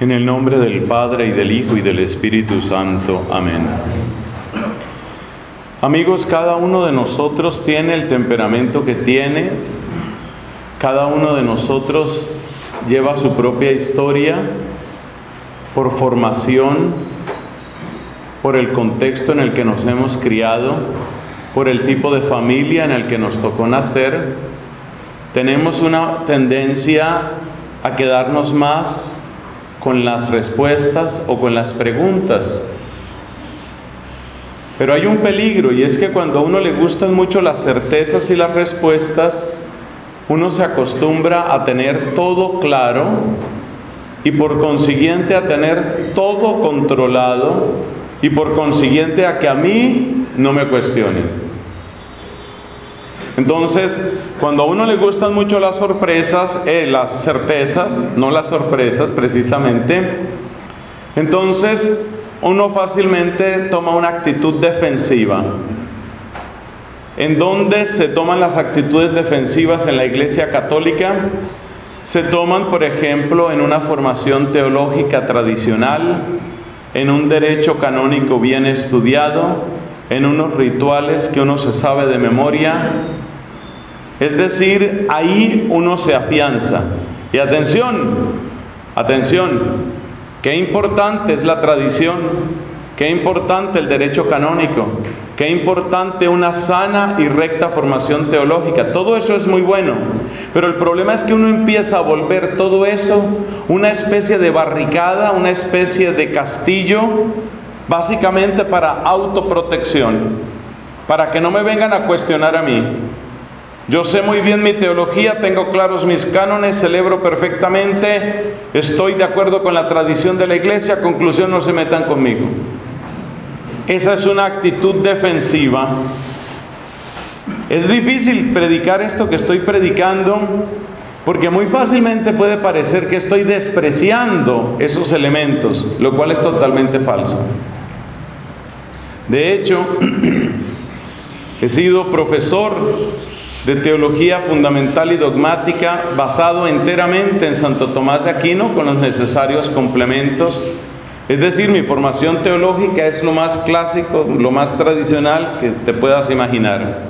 En el nombre del Padre y del Hijo y del Espíritu Santo. Amén. Amigos, cada uno de nosotros tiene el temperamento que tiene, cada uno de nosotros lleva su propia historia por formación, por el contexto en el que nos hemos criado, por el tipo de familia en el que nos tocó nacer. Tenemos una tendencia a quedarnos más con las respuestas o con las preguntas. Pero hay un peligro y es que cuando a uno le gustan mucho las certezas y las respuestas, uno se acostumbra a tener todo claro y por consiguiente a tener todo controlado y por consiguiente a que a mí no me cuestionen. Entonces, cuando a uno le gustan mucho las sorpresas, eh, las certezas, no las sorpresas precisamente, entonces uno fácilmente toma una actitud defensiva. ¿En dónde se toman las actitudes defensivas en la Iglesia Católica? Se toman, por ejemplo, en una formación teológica tradicional, en un derecho canónico bien estudiado, en unos rituales que uno se sabe de memoria, es decir, ahí uno se afianza. Y atención, atención, qué importante es la tradición, qué importante el derecho canónico, qué importante una sana y recta formación teológica. Todo eso es muy bueno, pero el problema es que uno empieza a volver todo eso una especie de barricada, una especie de castillo, básicamente para autoprotección, para que no me vengan a cuestionar a mí. Yo sé muy bien mi teología, tengo claros mis cánones, celebro perfectamente, estoy de acuerdo con la tradición de la iglesia, conclusión, no se metan conmigo. Esa es una actitud defensiva. Es difícil predicar esto que estoy predicando porque muy fácilmente puede parecer que estoy despreciando esos elementos, lo cual es totalmente falso. De hecho, he sido profesor de teología fundamental y dogmática basado enteramente en Santo Tomás de Aquino con los necesarios complementos. Es decir, mi formación teológica es lo más clásico, lo más tradicional que te puedas imaginar.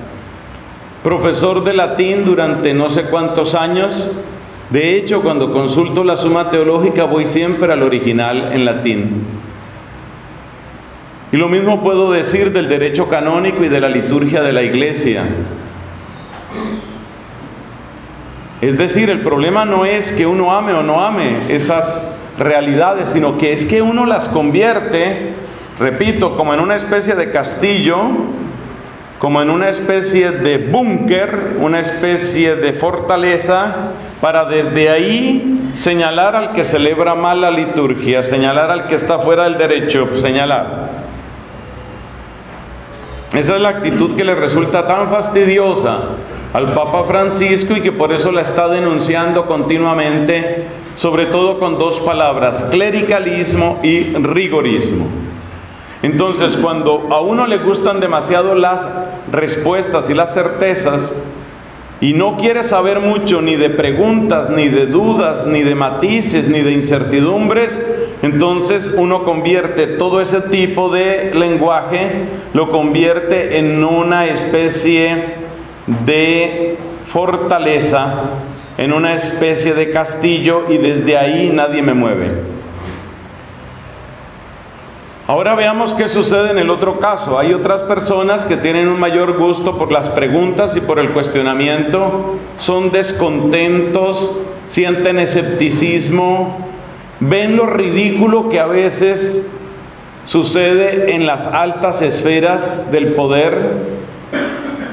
Profesor de latín durante no sé cuántos años. De hecho, cuando consulto la suma teológica voy siempre al original en latín. Y lo mismo puedo decir del derecho canónico y de la liturgia de la iglesia. Es decir, el problema no es que uno ame o no ame esas realidades, sino que es que uno las convierte, repito, como en una especie de castillo, como en una especie de búnker, una especie de fortaleza, para desde ahí señalar al que celebra mal la liturgia, señalar al que está fuera del derecho, señalar. Esa es la actitud que le resulta tan fastidiosa al Papa Francisco y que por eso la está denunciando continuamente, sobre todo con dos palabras, clericalismo y rigorismo. Entonces, cuando a uno le gustan demasiado las respuestas y las certezas, y no quiere saber mucho ni de preguntas, ni de dudas, ni de matices, ni de incertidumbres, entonces uno convierte todo ese tipo de lenguaje, lo convierte en una especie de fortaleza, en una especie de castillo y desde ahí nadie me mueve. Ahora veamos qué sucede en el otro caso. Hay otras personas que tienen un mayor gusto por las preguntas y por el cuestionamiento, son descontentos, sienten escepticismo, ven lo ridículo que a veces sucede en las altas esferas del poder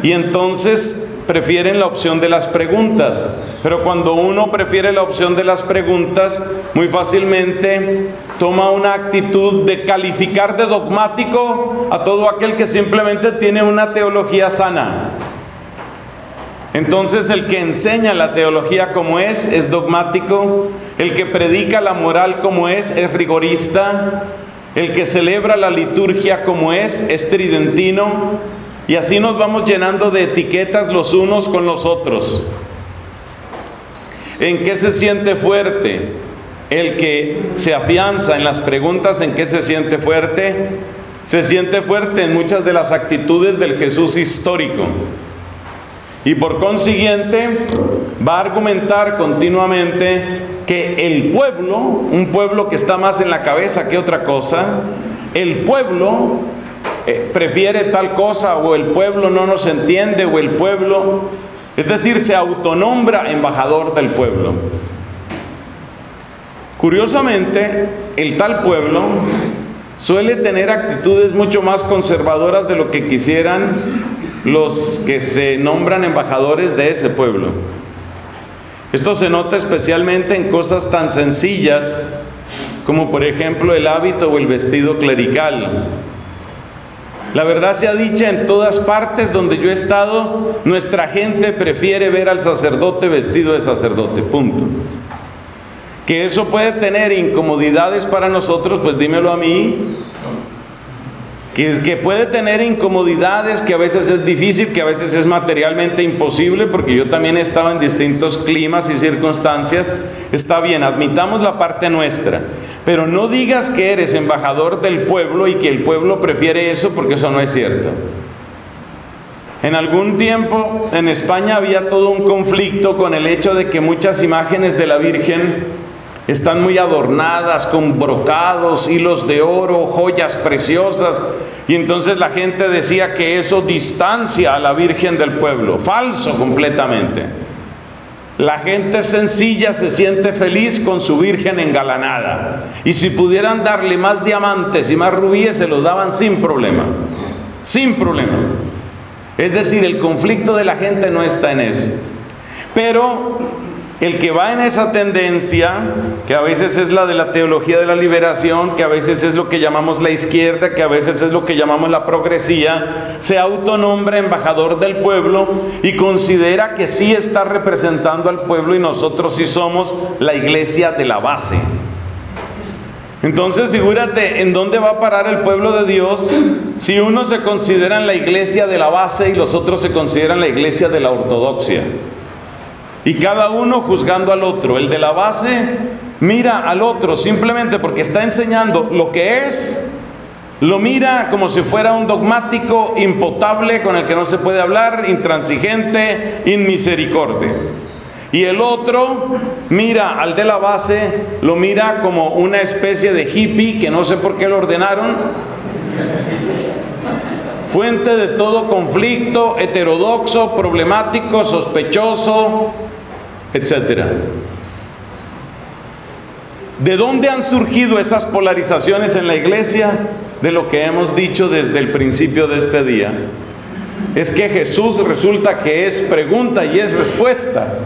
y entonces prefieren la opción de las preguntas. Pero cuando uno prefiere la opción de las preguntas, muy fácilmente toma una actitud de calificar de dogmático a todo aquel que simplemente tiene una teología sana. Entonces el que enseña la teología como es es dogmático, el que predica la moral como es es rigorista, el que celebra la liturgia como es es tridentino y así nos vamos llenando de etiquetas los unos con los otros. ¿En qué se siente fuerte? El que se afianza en las preguntas, ¿en qué se siente fuerte? Se siente fuerte en muchas de las actitudes del Jesús histórico. Y por consiguiente va a argumentar continuamente que el pueblo, un pueblo que está más en la cabeza que otra cosa, el pueblo eh, prefiere tal cosa o el pueblo no nos entiende o el pueblo es decir, se autonombra embajador del pueblo. Curiosamente, el tal pueblo suele tener actitudes mucho más conservadoras de lo que quisieran los que se nombran embajadores de ese pueblo. Esto se nota especialmente en cosas tan sencillas como por ejemplo el hábito o el vestido clerical. La verdad se ha dicha en todas partes donde yo he estado, nuestra gente prefiere ver al sacerdote vestido de sacerdote, punto. Que eso puede tener incomodidades para nosotros, pues dímelo a mí. Que, puede tener incomodidades, que a veces es difícil, que a veces es materialmente imposible, porque yo también he estado en distintos climas y circunstancias. Está bien, admitamos la parte nuestra. Pero no digas que eres embajador del pueblo y que el pueblo prefiere eso porque eso no es cierto. En algún tiempo en España había todo un conflicto con el hecho de que muchas imágenes de la Virgen están muy adornadas con brocados, hilos de oro, joyas preciosas. Y entonces la gente decía que eso distancia a la Virgen del pueblo. Falso completamente. La gente sencilla se siente feliz con su virgen engalanada. Y si pudieran darle más diamantes y más rubíes, se los daban sin problema. Sin problema. Es decir, el conflicto de la gente no está en eso. Pero el que va en esa tendencia, que a veces es la de la teología de la liberación, que a veces es lo que llamamos la izquierda, que a veces es lo que llamamos la progresía, se autonombra embajador del pueblo y considera que sí está representando al pueblo y nosotros sí somos la iglesia de la base. Entonces figúrate en dónde va a parar el pueblo de Dios si uno se considera la iglesia de la base y los otros se consideran la iglesia de la ortodoxia. Y cada uno juzgando al otro. El de la base mira al otro simplemente porque está enseñando lo que es. Lo mira como si fuera un dogmático impotable con el que no se puede hablar, intransigente, inmisericordia. Y el otro mira al de la base, lo mira como una especie de hippie que no sé por qué lo ordenaron. Fuente de todo conflicto, heterodoxo, problemático, sospechoso, etcétera. ¿De dónde han surgido esas polarizaciones en la iglesia? De lo que hemos dicho desde el principio de este día. Es que Jesús resulta que es pregunta y es respuesta.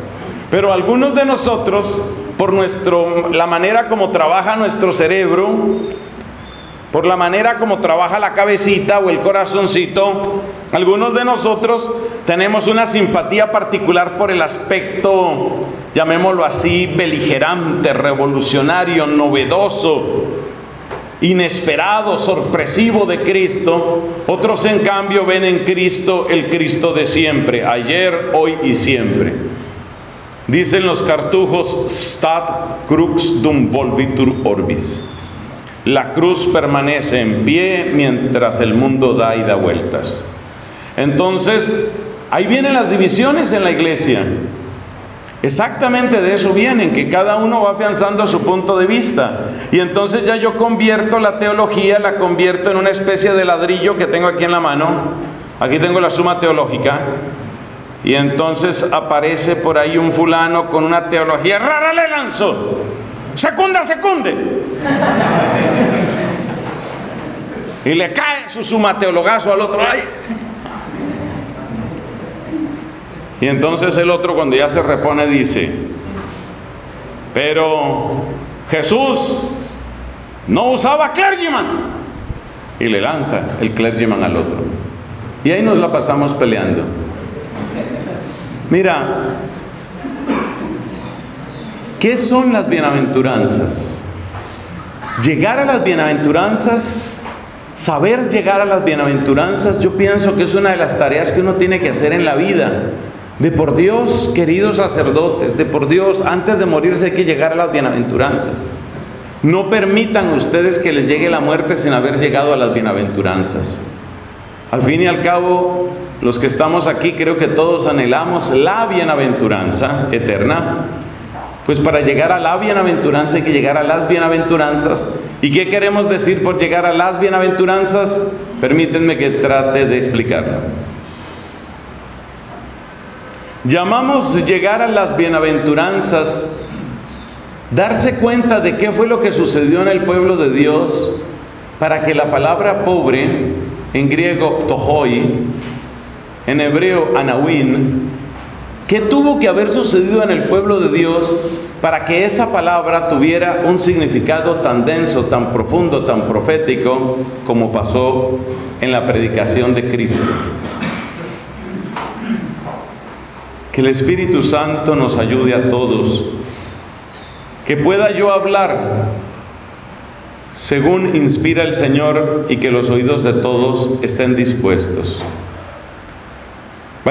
Pero algunos de nosotros, por nuestro, la manera como trabaja nuestro cerebro, por la manera como trabaja la cabecita o el corazoncito, algunos de nosotros tenemos una simpatía particular por el aspecto, llamémoslo así, beligerante, revolucionario, novedoso, inesperado, sorpresivo de Cristo. Otros en cambio ven en Cristo el Cristo de siempre, ayer, hoy y siempre. Dicen los cartujos, stat crux dum volvitur orbis. La cruz permanece en pie mientras el mundo da y da vueltas. Entonces, ahí vienen las divisiones en la iglesia. Exactamente de eso vienen, que cada uno va afianzando su punto de vista. Y entonces ya yo convierto la teología, la convierto en una especie de ladrillo que tengo aquí en la mano. Aquí tengo la suma teológica. Y entonces aparece por ahí un fulano con una teología rara, le lanzo. Secunda, secunde. Y le cae su suma teologazo al otro. Ay. Y entonces el otro cuando ya se repone dice, pero Jesús no usaba clergyman. Y le lanza el clergyman al otro. Y ahí nos la pasamos peleando. Mira, ¿qué son las bienaventuranzas? Llegar a las bienaventuranzas, saber llegar a las bienaventuranzas, yo pienso que es una de las tareas que uno tiene que hacer en la vida. De por Dios, queridos sacerdotes, de por Dios, antes de morirse hay que llegar a las bienaventuranzas. No permitan ustedes que les llegue la muerte sin haber llegado a las bienaventuranzas. Al fin y al cabo, los que estamos aquí creo que todos anhelamos la bienaventuranza eterna. Pues para llegar a la bienaventuranza hay que llegar a las bienaventuranzas. ¿Y qué queremos decir por llegar a las bienaventuranzas? Permítanme que trate de explicarlo. Llamamos llegar a las bienaventuranzas darse cuenta de qué fue lo que sucedió en el pueblo de Dios para que la palabra pobre, en griego tohoi, en hebreo anawin, ¿qué tuvo que haber sucedido en el pueblo de Dios para que esa palabra tuviera un significado tan denso, tan profundo, tan profético como pasó en la predicación de Cristo? Que el Espíritu Santo nos ayude a todos que pueda yo hablar según inspira el Señor y que los oídos de todos estén dispuestos.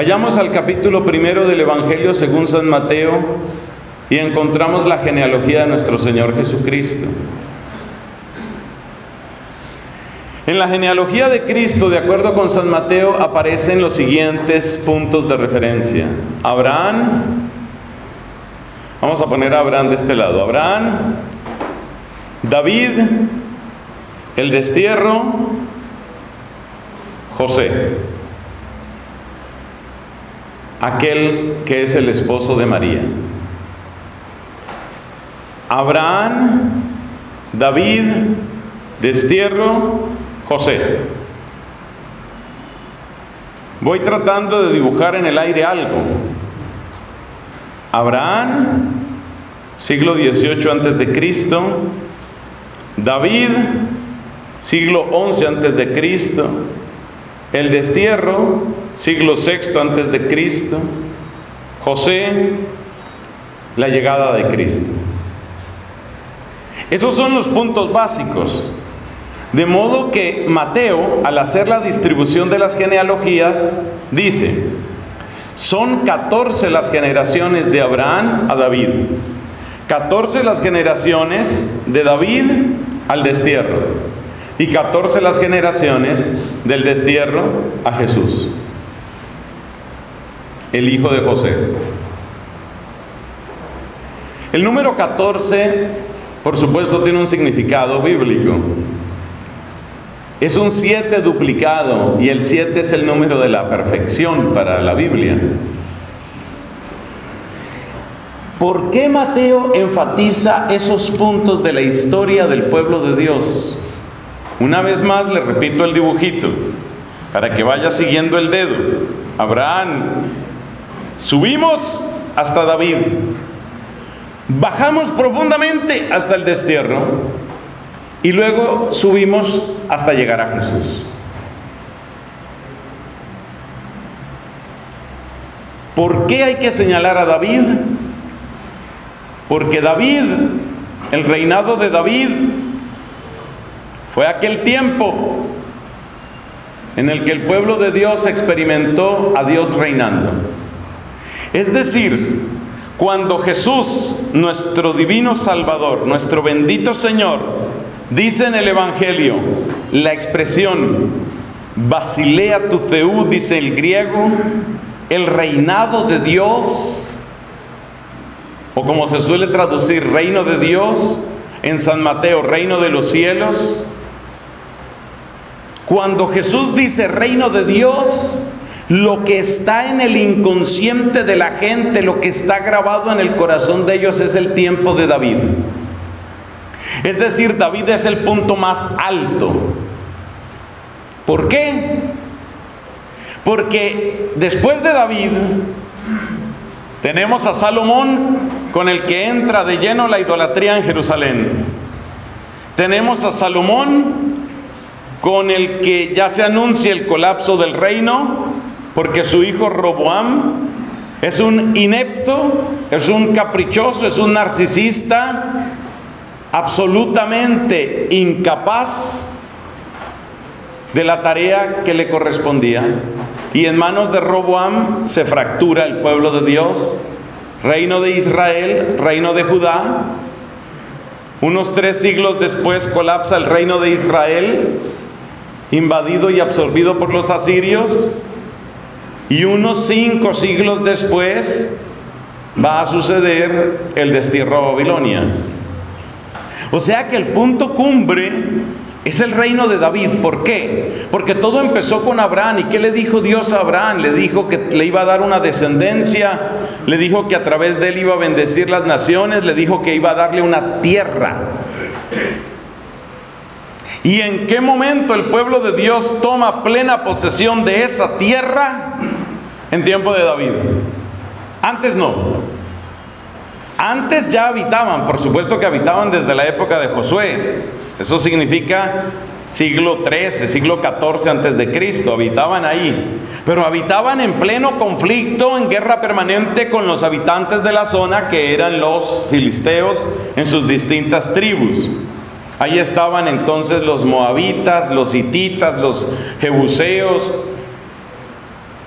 Vayamos al capítulo primero del Evangelio según San Mateo y encontramos la genealogía de nuestro Señor Jesucristo. En la genealogía de Cristo, de acuerdo con San Mateo, aparecen los siguientes puntos de referencia. Abraham, Vamos a poner a Abraham de este lado. Abraham, David, el destierro, José, aquel que es el esposo de María. Abraham, David, destierro, José. Voy tratando de dibujar en el aire algo. Abraham, siglo XVIII antes de Cristo, David, siglo XI antes de Cristo, el destierro, siglo VI antes de Cristo, José, la llegada de Cristo. Esos son los puntos básicos. De modo que Mateo, al hacer la distribución de las genealogías, dice, son 14 las generaciones de Abraham a David. 14 las generaciones de David al destierro. Y 14 las generaciones del destierro a Jesús, el hijo de José. El número 14, por supuesto, tiene un significado bíblico. Es un 7 duplicado y el 7 es el número de la perfección para la Biblia. ¿Por qué Mateo enfatiza esos puntos de la historia del pueblo de Dios? Una vez más le repito el dibujito para que vaya siguiendo el dedo. Abraham, subimos hasta David, bajamos profundamente hasta el destierro y luego subimos hasta llegar a Jesús. ¿Por qué hay que señalar a David? Porque David, el reinado de David, fue aquel tiempo en el que el pueblo de Dios experimentó a Dios reinando. Es decir, cuando Jesús, nuestro divino Salvador, nuestro bendito Señor, Dice en el Evangelio la expresión Basilea tu Theú, dice el griego, el reinado de Dios, o como se suele traducir, reino de Dios, en San Mateo, reino de los cielos. Cuando Jesús dice reino de Dios, lo que está en el inconsciente de la gente, lo que está grabado en el corazón de ellos es el tiempo de David. Es decir, David es el punto más alto. ¿Por qué? Porque después de David tenemos a Salomón con el que entra de lleno la idolatría en Jerusalén. tenemos a Salomón con el que ya se anuncia el colapso del reino, porque su hijo Roboam es un inepto, es un caprichoso, es un narcisista, absolutamente incapaz de la tarea que le correspondía. Y en manos de Roboam se fractura el pueblo de Dios, reino de Israel, reino de Judá. Unos tres siglos después colapsa el reino de Israel, invadido y absorbido por los asirios. Y unos cinco siglos después va a suceder el destierro a Babilonia. O sea que el punto cumbre es el reino de David. ¿Por qué? Porque todo empezó con Abraham. ¿Y qué le dijo Dios a Abraham? Le dijo que le iba a dar una descendencia, le dijo que a través de él iba a bendecir las naciones, le dijo que iba a darle una tierra. ¿Y en qué momento el pueblo de Dios toma plena posesión de esa tierra? En tiempo de David. Antes no. Antes ya habitaban, por supuesto que habitaban desde la época de Josué. Eso significa siglo XIII, siglo XIV antes de Cristo, habitaban ahí. Pero habitaban en pleno conflicto, en guerra permanente con los habitantes de la zona que eran los filisteos en sus distintas tribus. Ahí estaban entonces los moabitas, los hititas, los jebuseos,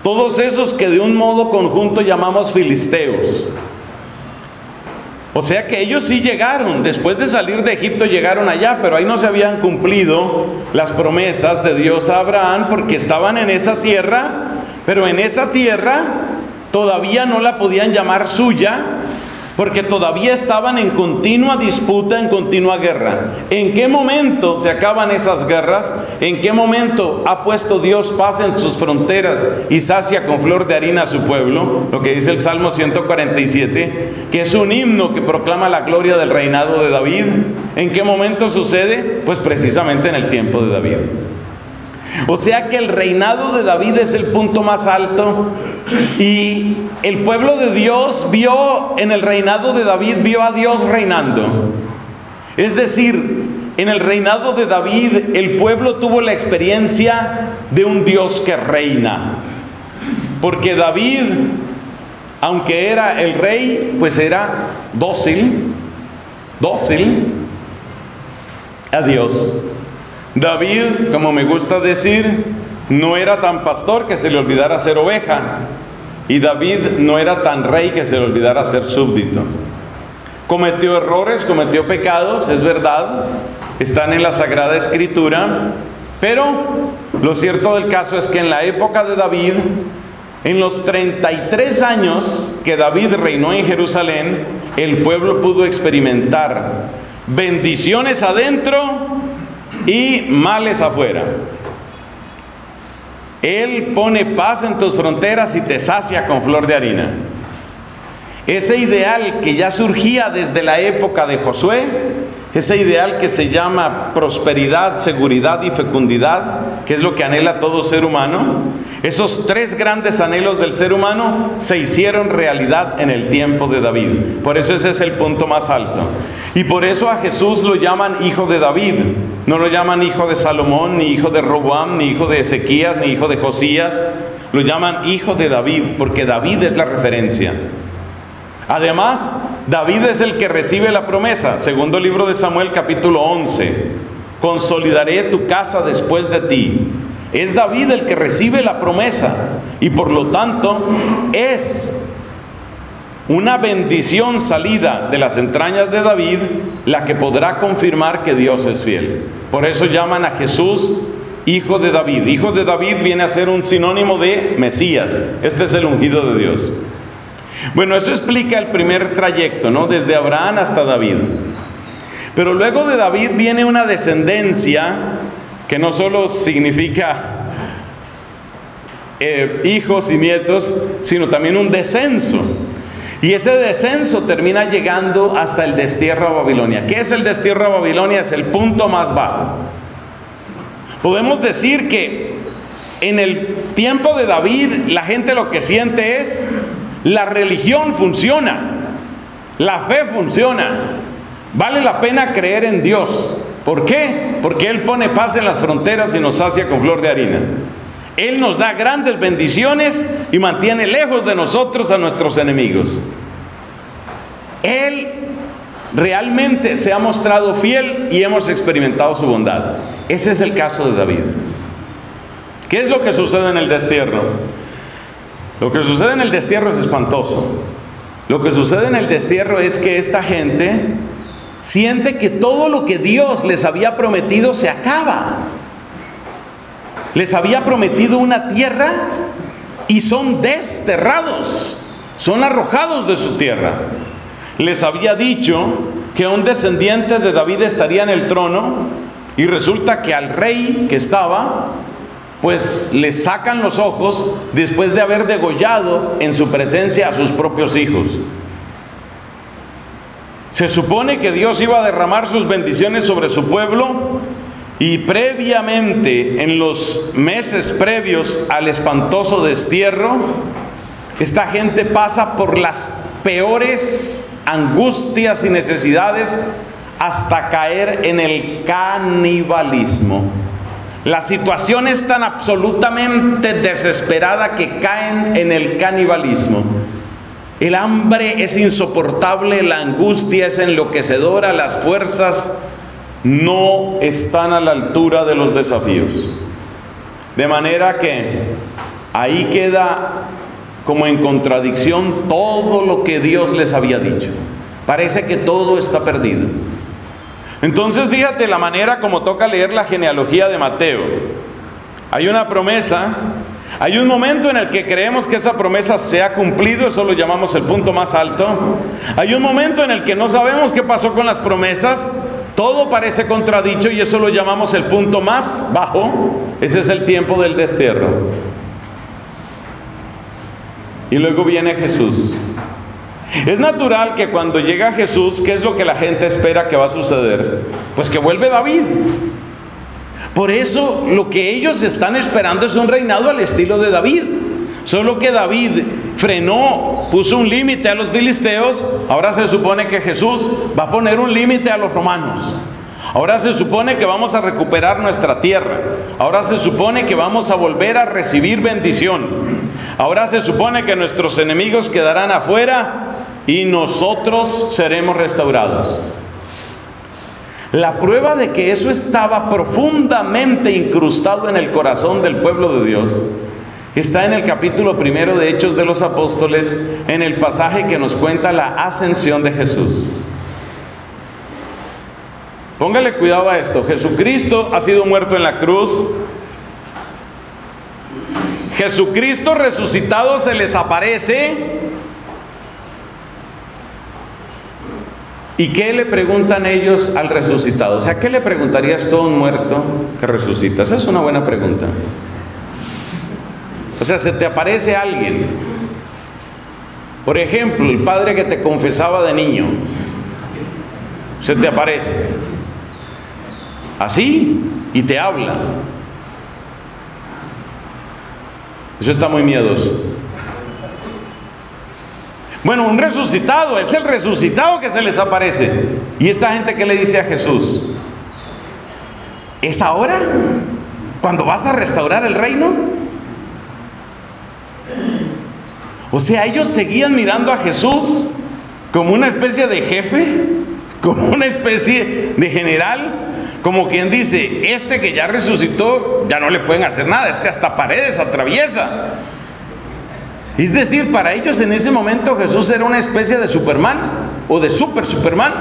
todos esos que de un modo conjunto llamamos filisteos. O sea que ellos sí llegaron, después de salir de Egipto llegaron allá, pero ahí no se habían cumplido las promesas de Dios a Abraham porque estaban en esa tierra, pero en esa tierra todavía no la podían llamar suya porque todavía estaban en continua disputa, en continua guerra. ¿En qué momento se acaban esas guerras? ¿En qué momento ha puesto Dios paz en sus fronteras y sacia con flor de harina a su pueblo? Lo que dice el Salmo 147, que es un himno que proclama la gloria del reinado de David. ¿En qué momento sucede? Pues precisamente en el tiempo de David. O sea que el reinado de David es el punto más alto y el pueblo de Dios vio en el reinado de David, vio a Dios reinando. Es decir, en el reinado de David el pueblo tuvo la experiencia de un Dios que reina. Porque David, aunque era el rey, pues era dócil, dócil a Dios. David, como me gusta decir, no era tan pastor que se le olvidara ser oveja. Y David no era tan rey que se le olvidara ser súbdito. Cometió errores, cometió pecados, es verdad, están en la Sagrada Escritura, pero lo cierto del caso es que en la época de David, en los 33 años que David reinó en Jerusalén, el pueblo pudo experimentar bendiciones adentro y males afuera. Él pone paz en tus fronteras y te sacia con flor de harina. Ese ideal que ya surgía desde la época de Josué, ese ideal que se llama prosperidad, seguridad y fecundidad, que es lo que anhela todo ser humano, esos tres grandes anhelos del ser humano se hicieron realidad en el tiempo de David. Por eso ese es el punto más alto. Y por eso a Jesús lo llaman hijo de David. No lo llaman hijo de Salomón, ni hijo de Roboam, ni hijo de Ezequías, ni hijo de Josías. Lo llaman hijo de David, porque David es la referencia. Además, David es el que recibe la promesa. Segundo libro de Samuel capítulo 11. Consolidaré tu casa después de ti. Es David el que recibe la promesa y por lo tanto es una bendición salida de las entrañas de David la que podrá confirmar que Dios es fiel. Por eso llaman a Jesús hijo de David. Hijo de David viene a ser un sinónimo de Mesías. Este es el ungido de Dios. Bueno, eso explica el primer trayecto, ¿no? Desde Abraham hasta David. Pero luego de David viene una descendencia que no solo significa eh, hijos y nietos, sino también un descenso. Y ese descenso termina llegando hasta el destierro a Babilonia. ¿Qué es el destierro a Babilonia? Es el punto más bajo. Podemos decir que en el tiempo de David la gente lo que siente es la religión funciona, la fe funciona, vale la pena creer en Dios. ¿Por qué? Porque Él pone paz en las fronteras y nos sacia con flor de harina. Él nos da grandes bendiciones y mantiene lejos de nosotros a nuestros enemigos. Él realmente se ha mostrado fiel y hemos experimentado su bondad. Ese es el caso de David. ¿Qué es lo que sucede en el destierro? Lo que sucede en el destierro es espantoso. Lo que sucede en el destierro es que esta gente siente que todo lo que Dios les había prometido se acaba. Les había prometido una tierra y son desterrados, son arrojados de su tierra. Les había dicho que un descendiente de David estaría en el trono y resulta que al rey que estaba, pues le sacan los ojos después de haber degollado en su presencia a sus propios hijos. Se supone que Dios iba a derramar sus bendiciones sobre su pueblo y previamente, en los meses previos al espantoso destierro, esta gente pasa por las peores angustias y necesidades hasta caer en el canibalismo. La situación es tan absolutamente desesperada que caen en el canibalismo. El hambre es insoportable, la angustia es enloquecedora, las fuerzas no están a la altura de los desafíos. De manera que ahí queda como en contradicción todo lo que Dios les había dicho. Parece que todo está perdido. Entonces fíjate la manera como toca leer la genealogía de Mateo. Hay una promesa, hay un momento en el que creemos que esa promesa se ha cumplido, eso lo llamamos el punto más alto. Hay un momento en el que no sabemos qué pasó con las promesas, todo parece contradicho y eso lo llamamos el punto más bajo. Ese es el tiempo del destierro. Y luego viene Jesús. Es natural que cuando llega Jesús, ¿qué es lo que la gente espera que va a suceder? Pues que vuelve David. Por eso lo que ellos están esperando es un reinado al estilo de David. Solo que David frenó, puso un límite a los filisteos, ahora se supone que Jesús va a poner un límite a los romanos. Ahora se supone que vamos a recuperar nuestra tierra. Ahora se supone que vamos a volver a recibir bendición. Ahora se supone que nuestros enemigos quedarán afuera y nosotros seremos restaurados. La prueba de que eso estaba profundamente incrustado en el corazón del pueblo de Dios está en el capítulo primero de Hechos de los Apóstoles, en el pasaje que nos cuenta la ascensión de Jesús. Póngale cuidado a esto. Jesucristo ha sido muerto en la cruz. Jesucristo resucitado se les aparece. ¿Y qué le preguntan ellos al resucitado? O sea, ¿qué le preguntarías tú a un muerto que resucita? Esa es una buena pregunta. O sea, se te aparece alguien. Por ejemplo, el padre que te confesaba de niño. Se te aparece. Así. Y te habla. Eso está muy miedoso. Bueno, un resucitado, es el resucitado que se les aparece. Y esta gente que le dice a Jesús, ¿es ahora? ¿Cuando vas a restaurar el reino? O sea, ellos seguían mirando a Jesús como una especie de jefe, como una especie de general, como quien dice, este que ya resucitó, ya no le pueden hacer nada, este hasta paredes atraviesa. Es decir, para ellos en ese momento Jesús era una especie de Superman o de Super Superman.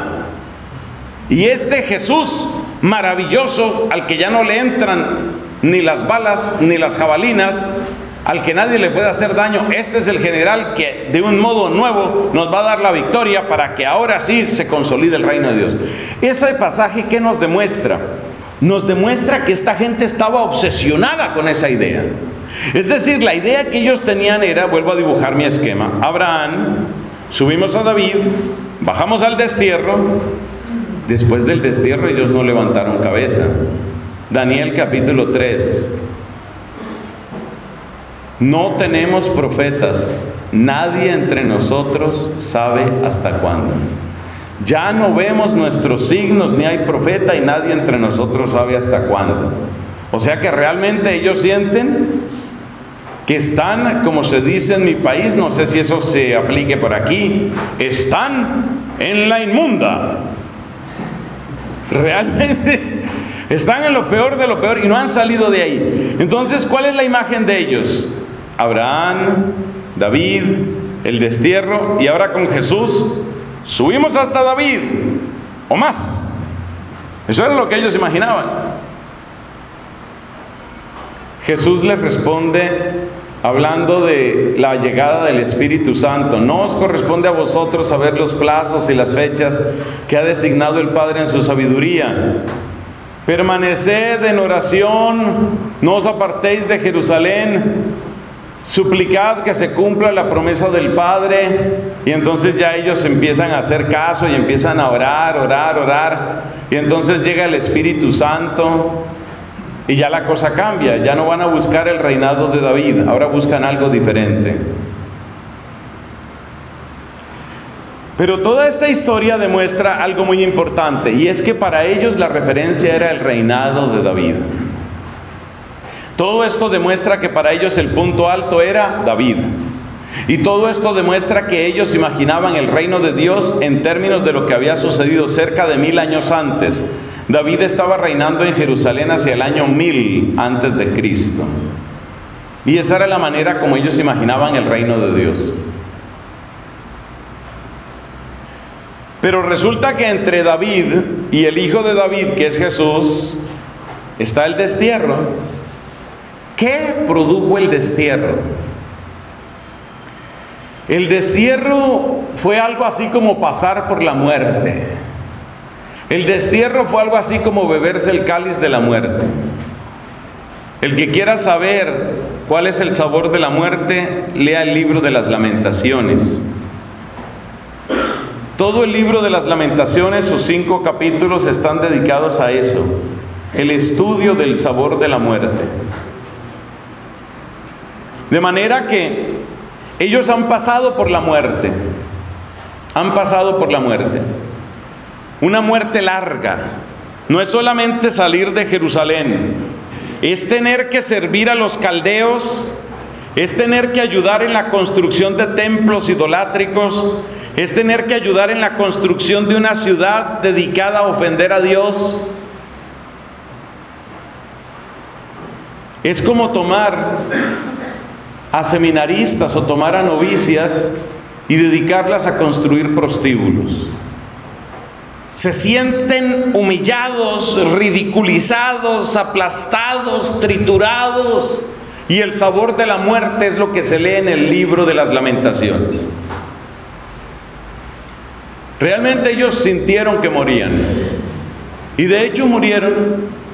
Y este Jesús maravilloso, al que ya no le entran ni las balas ni las jabalinas, al que nadie le puede hacer daño, este es el general que de un modo nuevo nos va a dar la victoria para que ahora sí se consolide el reino de Dios. Ese pasaje que nos demuestra, nos demuestra que esta gente estaba obsesionada con esa idea. Es decir, la idea que ellos tenían era, vuelvo a dibujar mi esquema, Abraham, subimos a David, bajamos al destierro, después del destierro ellos no levantaron cabeza. Daniel capítulo 3. No tenemos profetas, nadie entre nosotros sabe hasta cuándo. Ya no vemos nuestros signos, ni hay profeta y nadie entre nosotros sabe hasta cuándo. O sea que realmente ellos sienten que están, como se dice en mi país, no sé si eso se aplique por aquí, están en la inmunda. Realmente están en lo peor de lo peor y no han salido de ahí. Entonces, ¿cuál es la imagen de ellos? Abraham, David, el destierro y ahora con Jesús subimos hasta David o más. Eso era lo que ellos imaginaban. Jesús les responde hablando de la llegada del Espíritu Santo. No os corresponde a vosotros saber los plazos y las fechas que ha designado el Padre en su sabiduría. Permaneced en oración, no os apartéis de Jerusalén, suplicad que se cumpla la promesa del Padre y entonces ya ellos empiezan a hacer caso y empiezan a orar, orar, orar y entonces llega el Espíritu Santo y ya la cosa cambia, ya no van a buscar el reinado de David, ahora buscan algo diferente. Pero toda esta historia demuestra algo muy importante y es que para ellos la referencia era el reinado de David. Todo esto demuestra que para ellos el punto alto era David. Y todo esto demuestra que ellos imaginaban el reino de Dios en términos de lo que había sucedido cerca de mil años antes, David estaba reinando en Jerusalén hacia el año 1000 antes de Cristo. Y esa era la manera como ellos imaginaban el reino de Dios. Pero resulta que entre David y el hijo de David, que es Jesús, está el destierro. ¿Qué produjo el destierro? El destierro fue algo así como pasar por la muerte. El destierro fue algo así como beberse el cáliz de la muerte. El que quiera saber cuál es el sabor de la muerte, lea el libro de las lamentaciones. Todo el libro de las lamentaciones, sus cinco capítulos, están dedicados a eso, el estudio del sabor de la muerte. De manera que ellos han pasado por la muerte, han pasado por la muerte. Una muerte larga. No es solamente salir de Jerusalén, es tener que servir a los caldeos, es tener que ayudar en la construcción de templos idolátricos, es tener que ayudar en la construcción de una ciudad dedicada a ofender a Dios. Es como tomar a seminaristas o tomar a novicias y dedicarlas a construir prostíbulos se sienten humillados, ridiculizados, aplastados, triturados. Y el sabor de la muerte es lo que se lee en el libro de las lamentaciones. Realmente ellos sintieron que morían. Y de hecho murieron,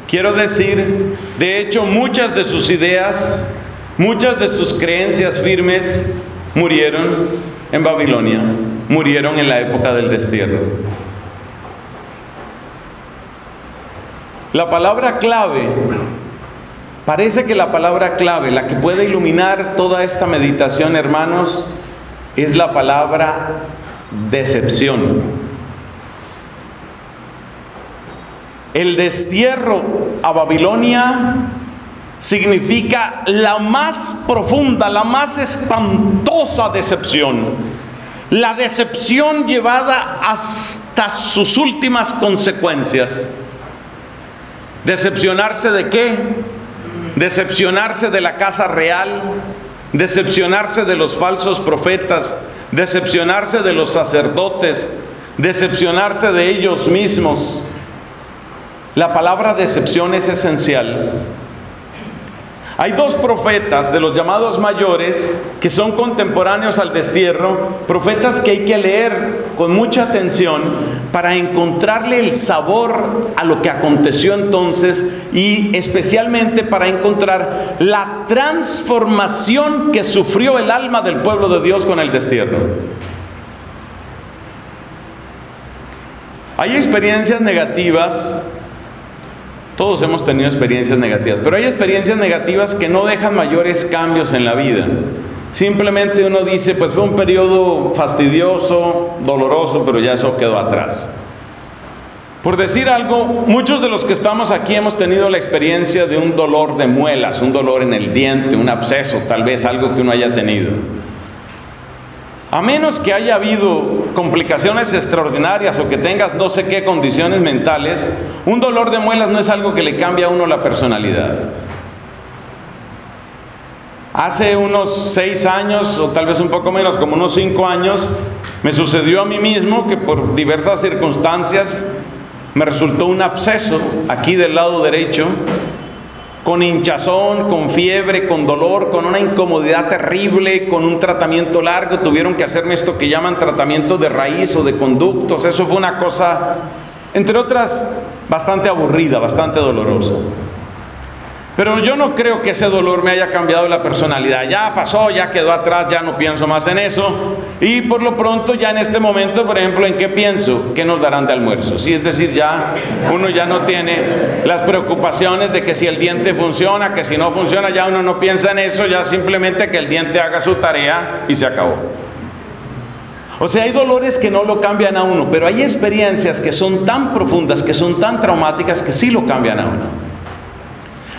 quiero decir, de hecho muchas de sus ideas, muchas de sus creencias firmes murieron en Babilonia, murieron en la época del destierro. La palabra clave, parece que la palabra clave, la que puede iluminar toda esta meditación, hermanos, es la palabra decepción. El destierro a Babilonia significa la más profunda, la más espantosa decepción. La decepción llevada hasta sus últimas consecuencias. ¿Decepcionarse de qué? Decepcionarse de la casa real, decepcionarse de los falsos profetas, decepcionarse de los sacerdotes, decepcionarse de ellos mismos. La palabra decepción es esencial. Hay dos profetas de los llamados mayores que son contemporáneos al destierro, profetas que hay que leer con mucha atención para encontrarle el sabor a lo que aconteció entonces y especialmente para encontrar la transformación que sufrió el alma del pueblo de Dios con el destierro. Hay experiencias negativas todos hemos tenido experiencias negativas, pero hay experiencias negativas que no dejan mayores cambios en la vida. Simplemente uno dice, pues fue un periodo fastidioso, doloroso, pero ya eso quedó atrás. Por decir algo, muchos de los que estamos aquí hemos tenido la experiencia de un dolor de muelas, un dolor en el diente, un absceso, tal vez algo que uno haya tenido. A menos que haya habido complicaciones extraordinarias o que tengas no sé qué condiciones mentales, un dolor de muelas no es algo que le cambie a uno la personalidad. Hace unos seis años, o tal vez un poco menos, como unos cinco años, me sucedió a mí mismo que por diversas circunstancias me resultó un absceso aquí del lado derecho, con hinchazón, con fiebre, con dolor, con una incomodidad terrible, con un tratamiento largo. Tuvieron que hacerme esto que llaman tratamiento de raíz o de conductos. Eso fue una cosa, entre otras, bastante aburrida, bastante dolorosa. Pero yo no creo que ese dolor me haya cambiado la personalidad. Ya pasó, ya quedó atrás, ya no pienso más en eso. Y por lo pronto, ya en este momento, por ejemplo, ¿en qué pienso? ¿Qué nos darán de almuerzo? Sí, es decir, ya uno ya no tiene las preocupaciones de que si el diente funciona, que si no funciona, ya uno no piensa en eso, ya simplemente que el diente haga su tarea y se acabó. O sea, hay dolores que no lo cambian a uno, pero hay experiencias que son tan profundas, que son tan traumáticas, que sí lo cambian a uno.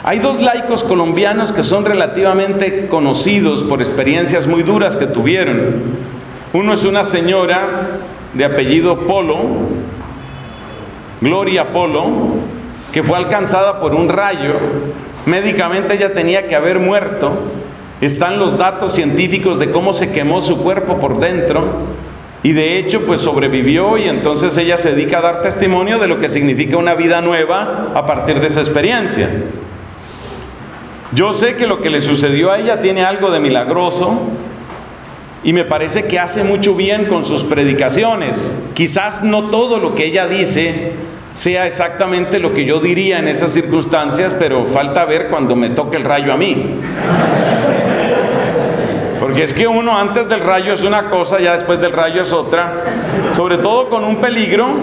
Hay dos laicos colombianos que son relativamente conocidos por experiencias muy duras que tuvieron. Uno es una señora de apellido Polo, Gloria Polo, que fue alcanzada por un rayo. Médicamente ella tenía que haber muerto. Están los datos científicos de cómo se quemó su cuerpo por dentro. Y de hecho, pues sobrevivió y entonces ella se dedica a dar testimonio de lo que significa una vida nueva a partir de esa experiencia. Yo sé que lo que le sucedió a ella tiene algo de milagroso y me parece que hace mucho bien con sus predicaciones. Quizás no todo lo que ella dice sea exactamente lo que yo diría en esas circunstancias, pero falta ver cuando me toque el rayo a mí. Porque es que uno antes del rayo es una cosa, ya después del rayo es otra, sobre todo con un peligro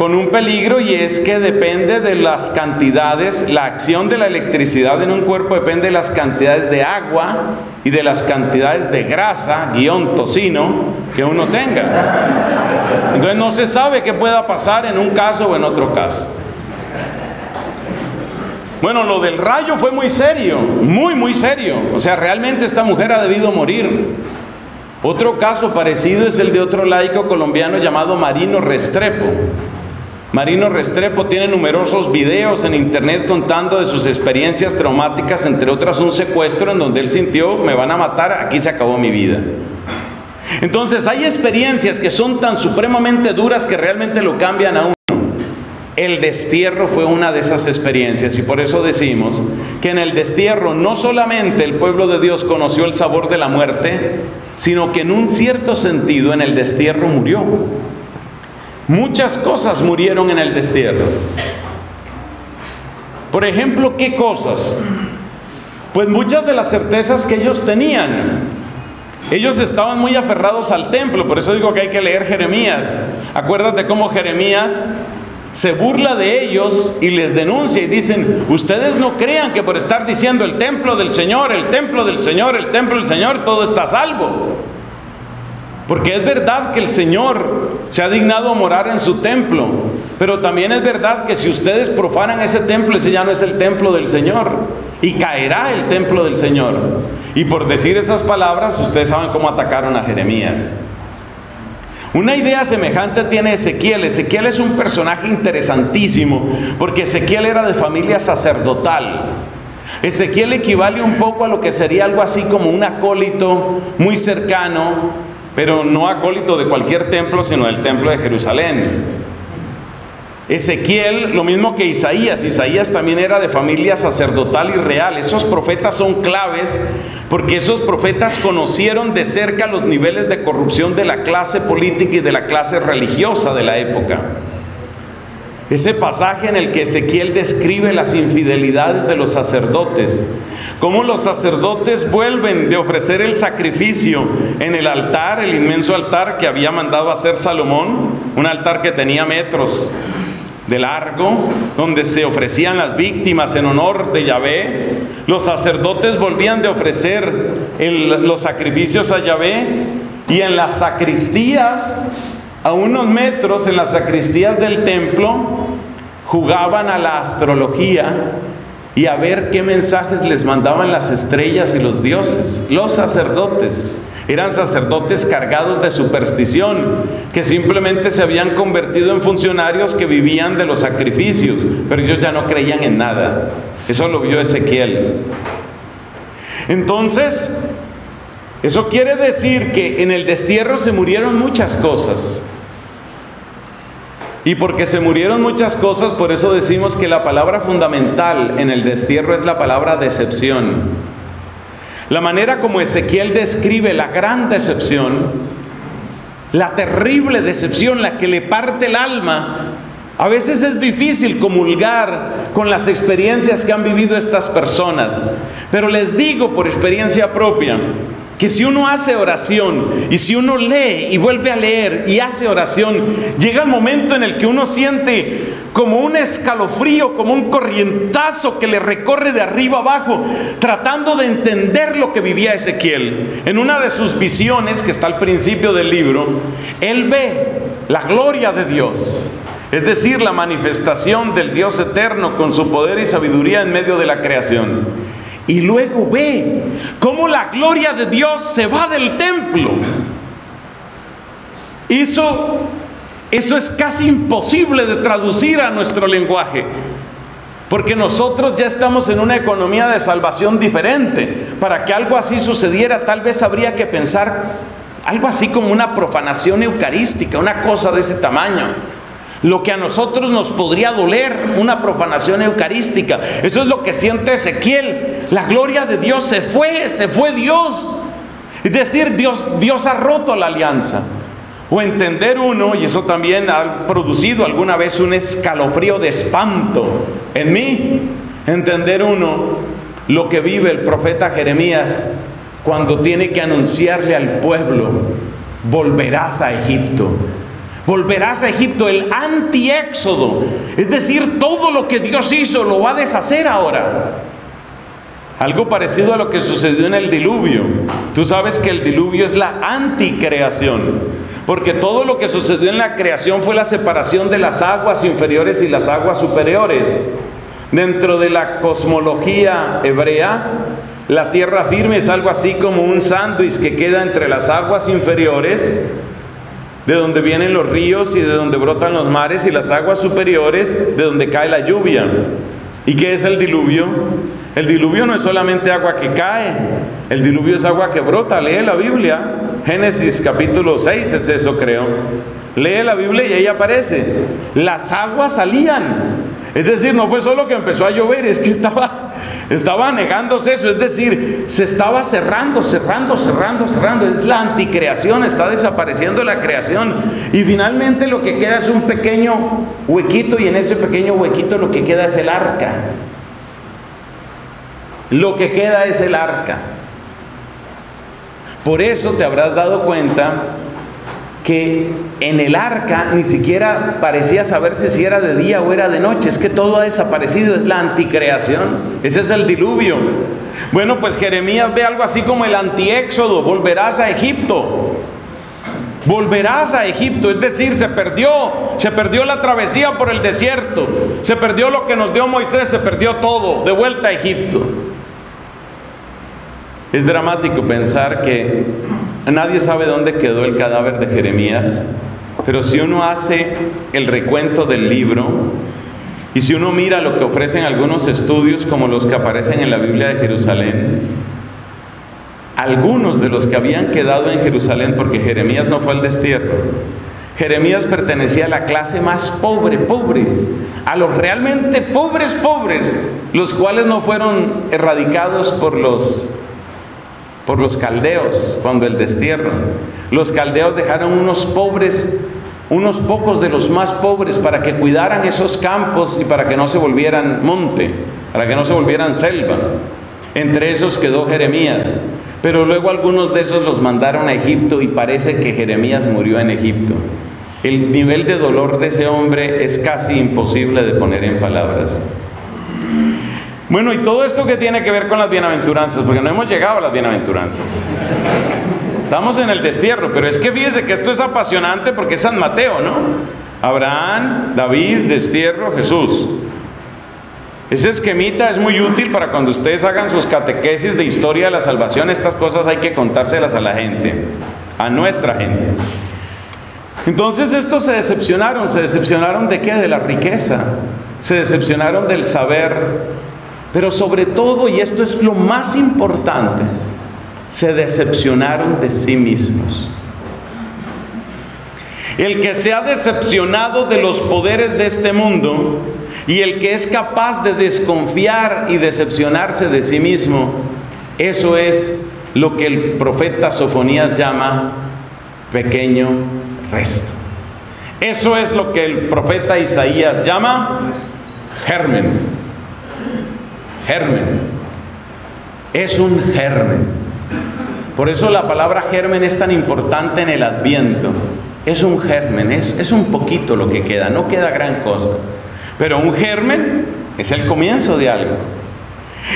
con un peligro y es que depende de las cantidades, la acción de la electricidad en un cuerpo depende de las cantidades de agua y de las cantidades de grasa, guion tocino, que uno tenga. Entonces no se sabe qué pueda pasar en un caso o en otro caso. Bueno, lo del rayo fue muy serio, muy, muy serio. O sea, realmente esta mujer ha debido morir. Otro caso parecido es el de otro laico colombiano llamado Marino Restrepo. Marino Restrepo tiene numerosos videos en internet contando de sus experiencias traumáticas, entre otras un secuestro en donde él sintió, me van a matar, aquí se acabó mi vida. Entonces hay experiencias que son tan supremamente duras que realmente lo cambian a uno. El destierro fue una de esas experiencias y por eso decimos que en el destierro no solamente el pueblo de Dios conoció el sabor de la muerte, sino que en un cierto sentido en el destierro murió. Muchas cosas murieron en el destierro. Por ejemplo, ¿qué cosas? Pues muchas de las certezas que ellos tenían. Ellos estaban muy aferrados al templo, por eso digo que hay que leer Jeremías. Acuérdate cómo Jeremías se burla de ellos y les denuncia y dicen, ustedes no crean que por estar diciendo el templo del Señor, el templo del Señor, el templo del Señor, todo está salvo. Porque es verdad que el Señor se ha dignado morar en su templo, pero también es verdad que si ustedes profanan ese templo, ese ya no es el templo del Señor, y caerá el templo del Señor. Y por decir esas palabras, ustedes saben cómo atacaron a Jeremías. Una idea semejante tiene Ezequiel. Ezequiel es un personaje interesantísimo, porque Ezequiel era de familia sacerdotal. Ezequiel equivale un poco a lo que sería algo así como un acólito muy cercano pero no acólito de cualquier templo, sino del templo de Jerusalén. Ezequiel, lo mismo que Isaías, Isaías también era de familia sacerdotal y real. Esos profetas son claves porque esos profetas conocieron de cerca los niveles de corrupción de la clase política y de la clase religiosa de la época. Ese pasaje en el que Ezequiel describe las infidelidades de los sacerdotes, cómo los sacerdotes vuelven de ofrecer el sacrificio en el altar, el inmenso altar que había mandado hacer Salomón, un altar que tenía metros de largo, donde se ofrecían las víctimas en honor de Yahvé, los sacerdotes volvían de ofrecer los sacrificios a Yahvé y en las sacristías, a unos metros, en las sacristías del templo, jugaban a la astrología y a ver qué mensajes les mandaban las estrellas y los dioses, los sacerdotes. Eran sacerdotes cargados de superstición, que simplemente se habían convertido en funcionarios que vivían de los sacrificios, pero ellos ya no creían en nada. Eso lo vio Ezequiel. Entonces, eso quiere decir que en el destierro se murieron muchas cosas. Y porque se murieron muchas cosas, por eso decimos que la palabra fundamental en el destierro es la palabra decepción. La manera como Ezequiel describe la gran decepción, la terrible decepción, la que le parte el alma, a veces es difícil comulgar con las experiencias que han vivido estas personas, pero les digo por experiencia propia, que si uno hace oración y si uno lee y vuelve a leer y hace oración, llega el momento en el que uno siente como un escalofrío, como un corrientazo que le recorre de arriba abajo, tratando de entender lo que vivía Ezequiel. En una de sus visiones, que está al principio del libro, él ve la gloria de Dios. Es decir, la manifestación del Dios eterno con su poder y sabiduría en medio de la creación. Y luego ve cómo la gloria de Dios se va del templo. Eso, eso es casi imposible de traducir a nuestro lenguaje. Porque nosotros ya estamos en una economía de salvación diferente. Para que algo así sucediera, tal vez habría que pensar algo así como una profanación eucarística, una cosa de ese tamaño. Lo que a nosotros nos podría doler, una profanación eucarística. Eso es lo que siente Ezequiel. La gloria de Dios se fue, se fue Dios. Es decir, Dios, Dios ha roto la alianza. O entender uno, y eso también ha producido alguna vez un escalofrío de espanto en mí, entender uno lo que vive el profeta Jeremías cuando tiene que anunciarle al pueblo, volverás a Egipto volverás a Egipto, el anti-éxodo. Es decir, todo lo que Dios hizo lo va a deshacer ahora. Algo parecido a lo que sucedió en el diluvio. Tú sabes que el diluvio es la anticreación. Porque todo lo que sucedió en la creación fue la separación de las aguas inferiores y las aguas superiores. Dentro de la cosmología hebrea, la tierra firme es algo así como un sándwich que queda entre las aguas inferiores de donde vienen los ríos y de donde brotan los mares y las aguas superiores, de donde cae la lluvia. ¿Y qué es el diluvio? El diluvio no es solamente agua que cae, el diluvio es agua que brota. Lee la Biblia, Génesis capítulo 6 es eso creo. Lee la Biblia y ahí aparece. Las aguas salían. Es decir, no fue solo que empezó a llover, es que estaba estaba negándose eso, es decir, se estaba cerrando, cerrando, cerrando, cerrando. Es la anticreación, está desapareciendo la creación. Y finalmente lo que queda es un pequeño huequito y en ese pequeño huequito lo que queda es el arca. Lo que queda es el arca. Por eso te habrás dado cuenta que en el arca ni siquiera parecía saberse si era de día o era de noche, es que todo ha desaparecido, es la anticreación, ese es el diluvio. Bueno, pues Jeremías ve algo así como el antiéxodo, volverás a Egipto. Volverás a Egipto, es decir, se perdió, se perdió la travesía por el desierto, se perdió lo que nos dio Moisés, se perdió todo, de vuelta a Egipto. Es dramático pensar que Nadie sabe dónde quedó el cadáver de Jeremías, pero si uno hace el recuento del libro y si uno mira lo que ofrecen algunos estudios como los que aparecen en la Biblia de Jerusalén, algunos de los que habían quedado en Jerusalén, porque Jeremías no fue al destierro, Jeremías pertenecía a la clase más pobre, pobre, a los realmente pobres, pobres, los cuales no fueron erradicados por los por los caldeos cuando el destierro. Los caldeos dejaron unos pobres, unos pocos de los más pobres para que cuidaran esos campos y para que no se volvieran monte, para que no se volvieran selva. Entre esos quedó Jeremías. Pero luego algunos de esos los mandaron a Egipto y parece que Jeremías murió en Egipto. El nivel de dolor de ese hombre es casi imposible de poner en palabras. Bueno, y todo esto que tiene que ver con las bienaventuranzas, porque no hemos llegado a las bienaventuranzas. Estamos en el destierro, pero es que fíjese que esto es apasionante porque es San Mateo, ¿no? Abraham, David, destierro, Jesús. Ese esquemita es muy útil para cuando ustedes hagan sus catequesis de historia de la salvación. Estas cosas hay que contárselas a la gente, a nuestra gente. Entonces estos se decepcionaron. ¿Se decepcionaron de qué? De la riqueza. Se decepcionaron del saber pero sobre todo, y esto es lo más importante, se decepcionaron de sí mismos. El que se ha decepcionado de los poderes de este mundo y el que es capaz de desconfiar y decepcionarse de sí mismo, eso es lo que el profeta Sofonías llama pequeño resto. Eso es lo que el profeta Isaías llama germen germen. Es un germen. Por eso la palabra germen es tan importante en el adviento. Es un germen, es, es un poquito lo que queda, no queda gran cosa. Pero un germen es el comienzo de algo.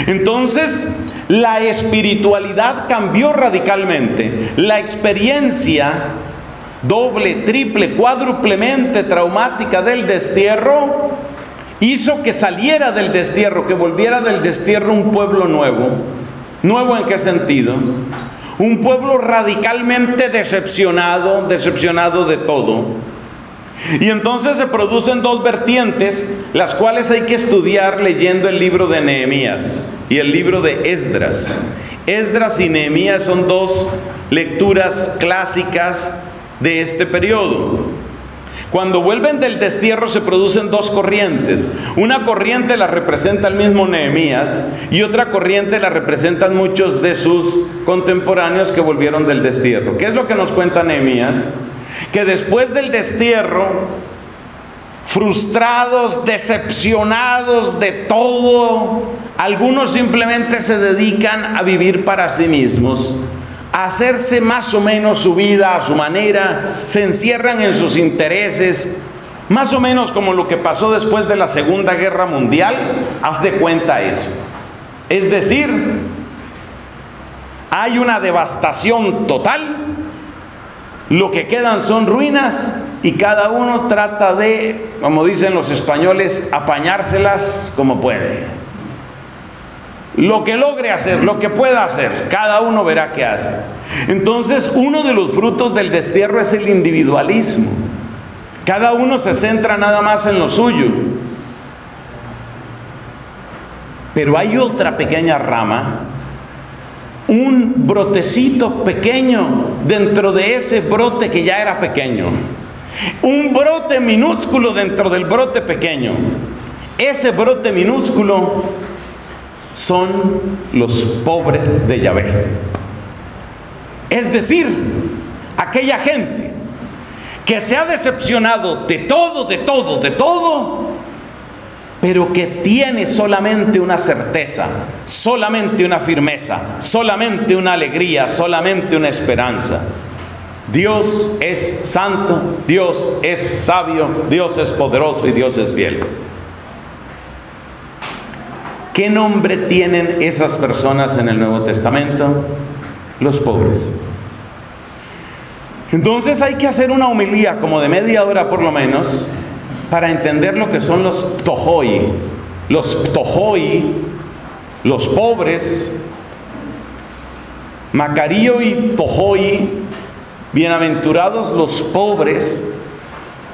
Entonces, la espiritualidad cambió radicalmente. La experiencia doble, triple, cuádruplemente traumática del destierro hizo que saliera del destierro, que volviera del destierro un pueblo nuevo. ¿Nuevo en qué sentido? Un pueblo radicalmente decepcionado, decepcionado de todo. Y entonces se producen dos vertientes, las cuales hay que estudiar leyendo el libro de Nehemías y el libro de Esdras. Esdras y Nehemías son dos lecturas clásicas de este periodo. Cuando vuelven del destierro se producen dos corrientes. Una corriente la representa el mismo Nehemías y otra corriente la representan muchos de sus contemporáneos que volvieron del destierro. ¿Qué es lo que nos cuenta Nehemías? Que después del destierro, frustrados, decepcionados de todo, algunos simplemente se dedican a vivir para sí mismos hacerse más o menos su vida a su manera, se encierran en sus intereses, más o menos como lo que pasó después de la Segunda Guerra Mundial, haz de cuenta eso. Es decir, hay una devastación total, lo que quedan son ruinas y cada uno trata de, como dicen los españoles, apañárselas como puede. Lo que logre hacer, lo que pueda hacer, cada uno verá qué hace. Entonces, uno de los frutos del destierro es el individualismo. Cada uno se centra nada más en lo suyo. Pero hay otra pequeña rama, un brotecito pequeño dentro de ese brote que ya era pequeño. Un brote minúsculo dentro del brote pequeño. Ese brote minúsculo son los pobres de Yahvé. Es decir, aquella gente que se ha decepcionado de todo, de todo, de todo, pero que tiene solamente una certeza, solamente una firmeza, solamente una alegría, solamente una esperanza. Dios es santo, Dios es sabio, Dios es poderoso y Dios es fiel. ¿Qué nombre tienen esas personas en el Nuevo Testamento? Los pobres. Entonces hay que hacer una homilía como de media hora por lo menos para entender lo que son los tojoi. Los tojoi, los pobres, Macarío y tojoi, bienaventurados los pobres.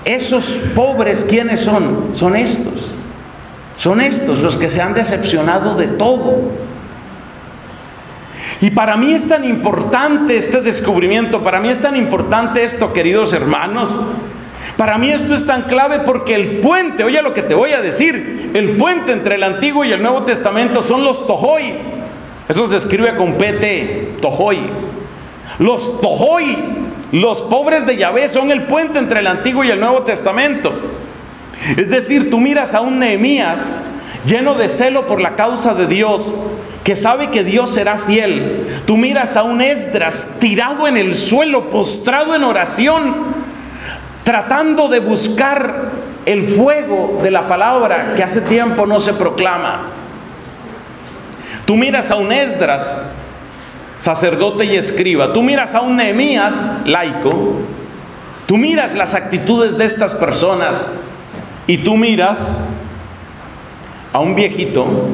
Esos pobres, ¿quiénes son? Son estos. Son estos los que se han decepcionado de todo. Y para mí es tan importante este descubrimiento, para mí es tan importante esto, queridos hermanos. Para mí esto es tan clave porque el puente, oye lo que te voy a decir, el puente entre el Antiguo y el Nuevo Testamento son los Tohoy. Eso se escribe con PT, Tohoy. Los Tohoy, los pobres de Yahvé, son el puente entre el Antiguo y el Nuevo Testamento. Es decir, tú miras a un Nehemías lleno de celo por la causa de Dios, que sabe que Dios será fiel. Tú miras a un Esdras tirado en el suelo, postrado en oración, tratando de buscar el fuego de la palabra que hace tiempo no se proclama. Tú miras a un Esdras, sacerdote y escriba. Tú miras a un Nehemías, laico. Tú miras las actitudes de estas personas y tú miras a un viejito,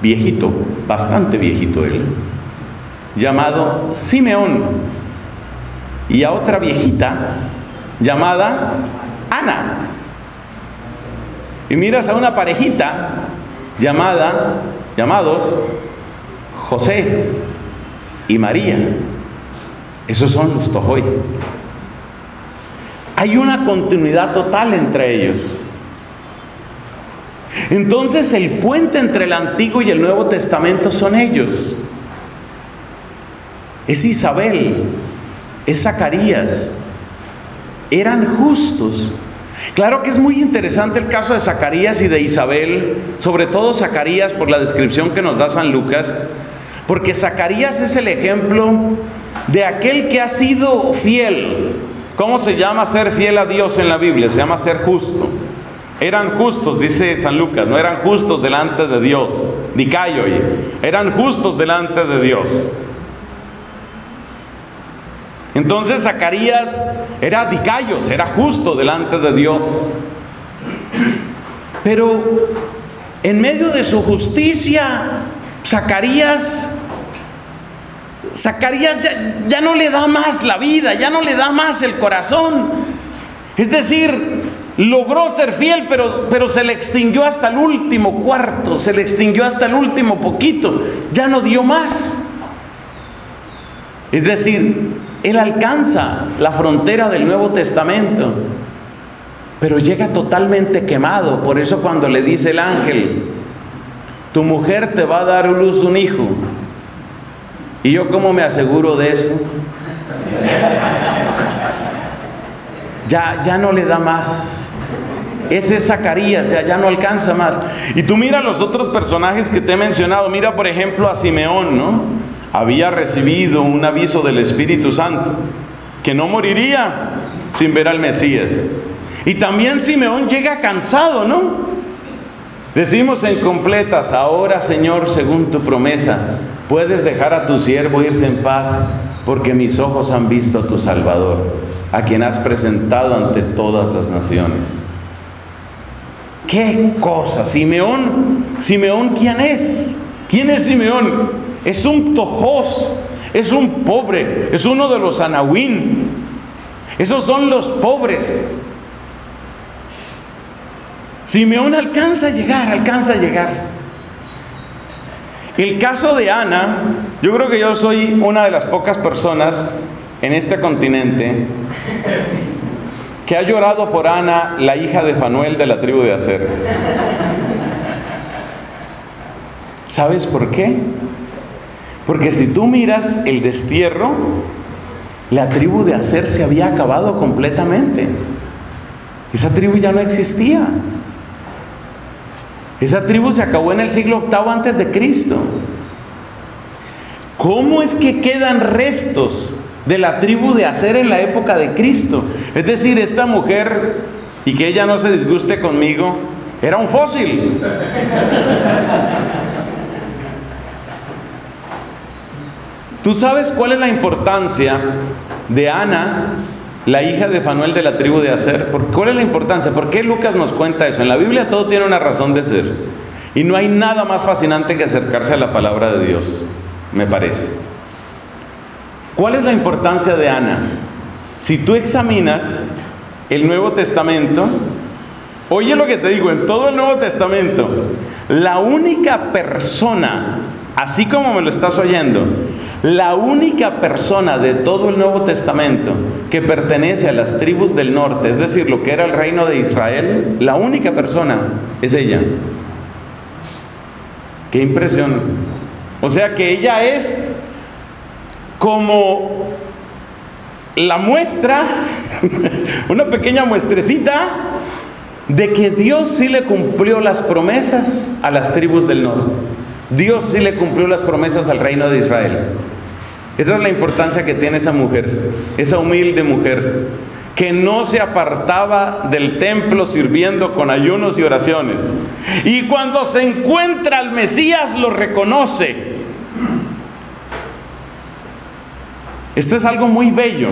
viejito, bastante viejito él, llamado Simeón, y a otra viejita llamada Ana. Y miras a una parejita llamada, llamados José y María. Esos son los Tojoy. Hay una continuidad total entre ellos. Entonces el puente entre el Antiguo y el Nuevo Testamento son ellos. Es Isabel, es Zacarías. Eran justos. Claro que es muy interesante el caso de Zacarías y de Isabel, sobre todo Zacarías por la descripción que nos da San Lucas, porque Zacarías es el ejemplo de aquel que ha sido fiel. ¿Cómo se llama ser fiel a Dios en la Biblia? Se llama ser justo. Eran justos, dice San Lucas, no eran justos delante de Dios. Nicayo, eran justos delante de Dios. Entonces Zacarías era dicayos, era justo delante de Dios. Pero en medio de su justicia, Zacarías, Zacarías ya, ya, no le da más la vida, ya no le da más el corazón. Es decir, logró ser fiel, pero, pero se le extinguió hasta el último cuarto, se le extinguió hasta el último poquito, ya no dio más. Es decir, él alcanza la frontera del Nuevo Testamento, pero llega totalmente quemado. Por eso cuando le dice el ángel, tu mujer te va a dar luz un hijo. ¿Y yo cómo me aseguro de eso? Ya, ya no le da más. Ese es Zacarías, ya, ya no alcanza más. Y tú mira los otros personajes que te he mencionado. Mira, por ejemplo, a Simeón, ¿no? Había recibido un aviso del Espíritu Santo que no moriría sin ver al Mesías. Y también Simeón llega cansado, ¿no? Decimos en completas, ahora Señor, según tu promesa, puedes dejar a tu siervo irse en paz, porque mis ojos han visto a tu Salvador, a quien has presentado ante todas las naciones. ¿Qué cosa? Simeón, Simeón, ¿quién es? ¿Quién es Simeón? Es un tojos, es un pobre, es uno de los anahuín. Esos son los pobres. Simeón alcanza a llegar, alcanza a llegar. El caso de Ana, yo creo que yo soy una de las pocas personas en este continente que ha llorado por Ana, la hija de Fanuel de la tribu de Acer. ¿Sabes por qué? Porque si tú miras el destierro, la tribu de Acer se había acabado completamente. Esa tribu ya no existía. Esa tribu se acabó en el siglo VIII antes de Cristo. ¿Cómo es que quedan restos de la tribu de Acer en la época de Cristo? Es decir, esta mujer, y que ella no se disguste conmigo, era un fósil. ¿Tú sabes cuál es la importancia de Ana, la hija de Fanuel de la tribu de Aser? ¿Cuál es la importancia? ¿Por qué Lucas nos cuenta eso? En la Biblia todo tiene una razón de ser. Y no hay nada más fascinante que acercarse a la palabra de Dios, me parece. ¿Cuál es la importancia de Ana? Si tú examinas el Nuevo Testamento, oye lo que te digo, en todo el Nuevo Testamento, la única persona, así como me lo estás oyendo, la única persona de todo el Nuevo Testamento que pertenece a las tribus del norte, es decir, lo que era el reino de Israel, la única persona es ella. Qué impresión. O sea que ella es como la muestra, una pequeña muestrecita de que Dios sí le cumplió las promesas a las tribus del norte. Dios sí le cumplió las promesas al reino de Israel. Esa es la importancia que tiene esa mujer, esa humilde mujer, que no se apartaba del templo sirviendo con ayunos y oraciones. Y cuando se encuentra al Mesías lo reconoce. Esto es algo muy bello.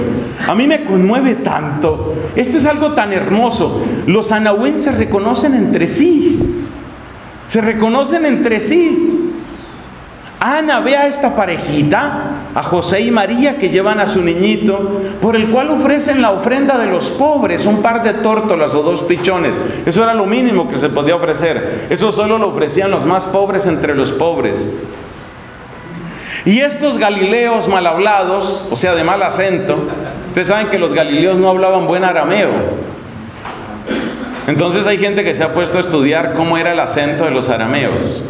A mí me conmueve tanto. Esto es algo tan hermoso. Los anahuenses se reconocen entre sí. Se reconocen entre sí. Ana ve a esta parejita, a José y María que llevan a su niñito, por el cual ofrecen la ofrenda de los pobres, un par de tórtolas o dos pichones. Eso era lo mínimo que se podía ofrecer. Eso solo lo ofrecían los más pobres entre los pobres. Y estos galileos mal hablados, o sea, de mal acento, ustedes saben que los galileos no hablaban buen arameo. Entonces hay gente que se ha puesto a estudiar cómo era el acento de los arameos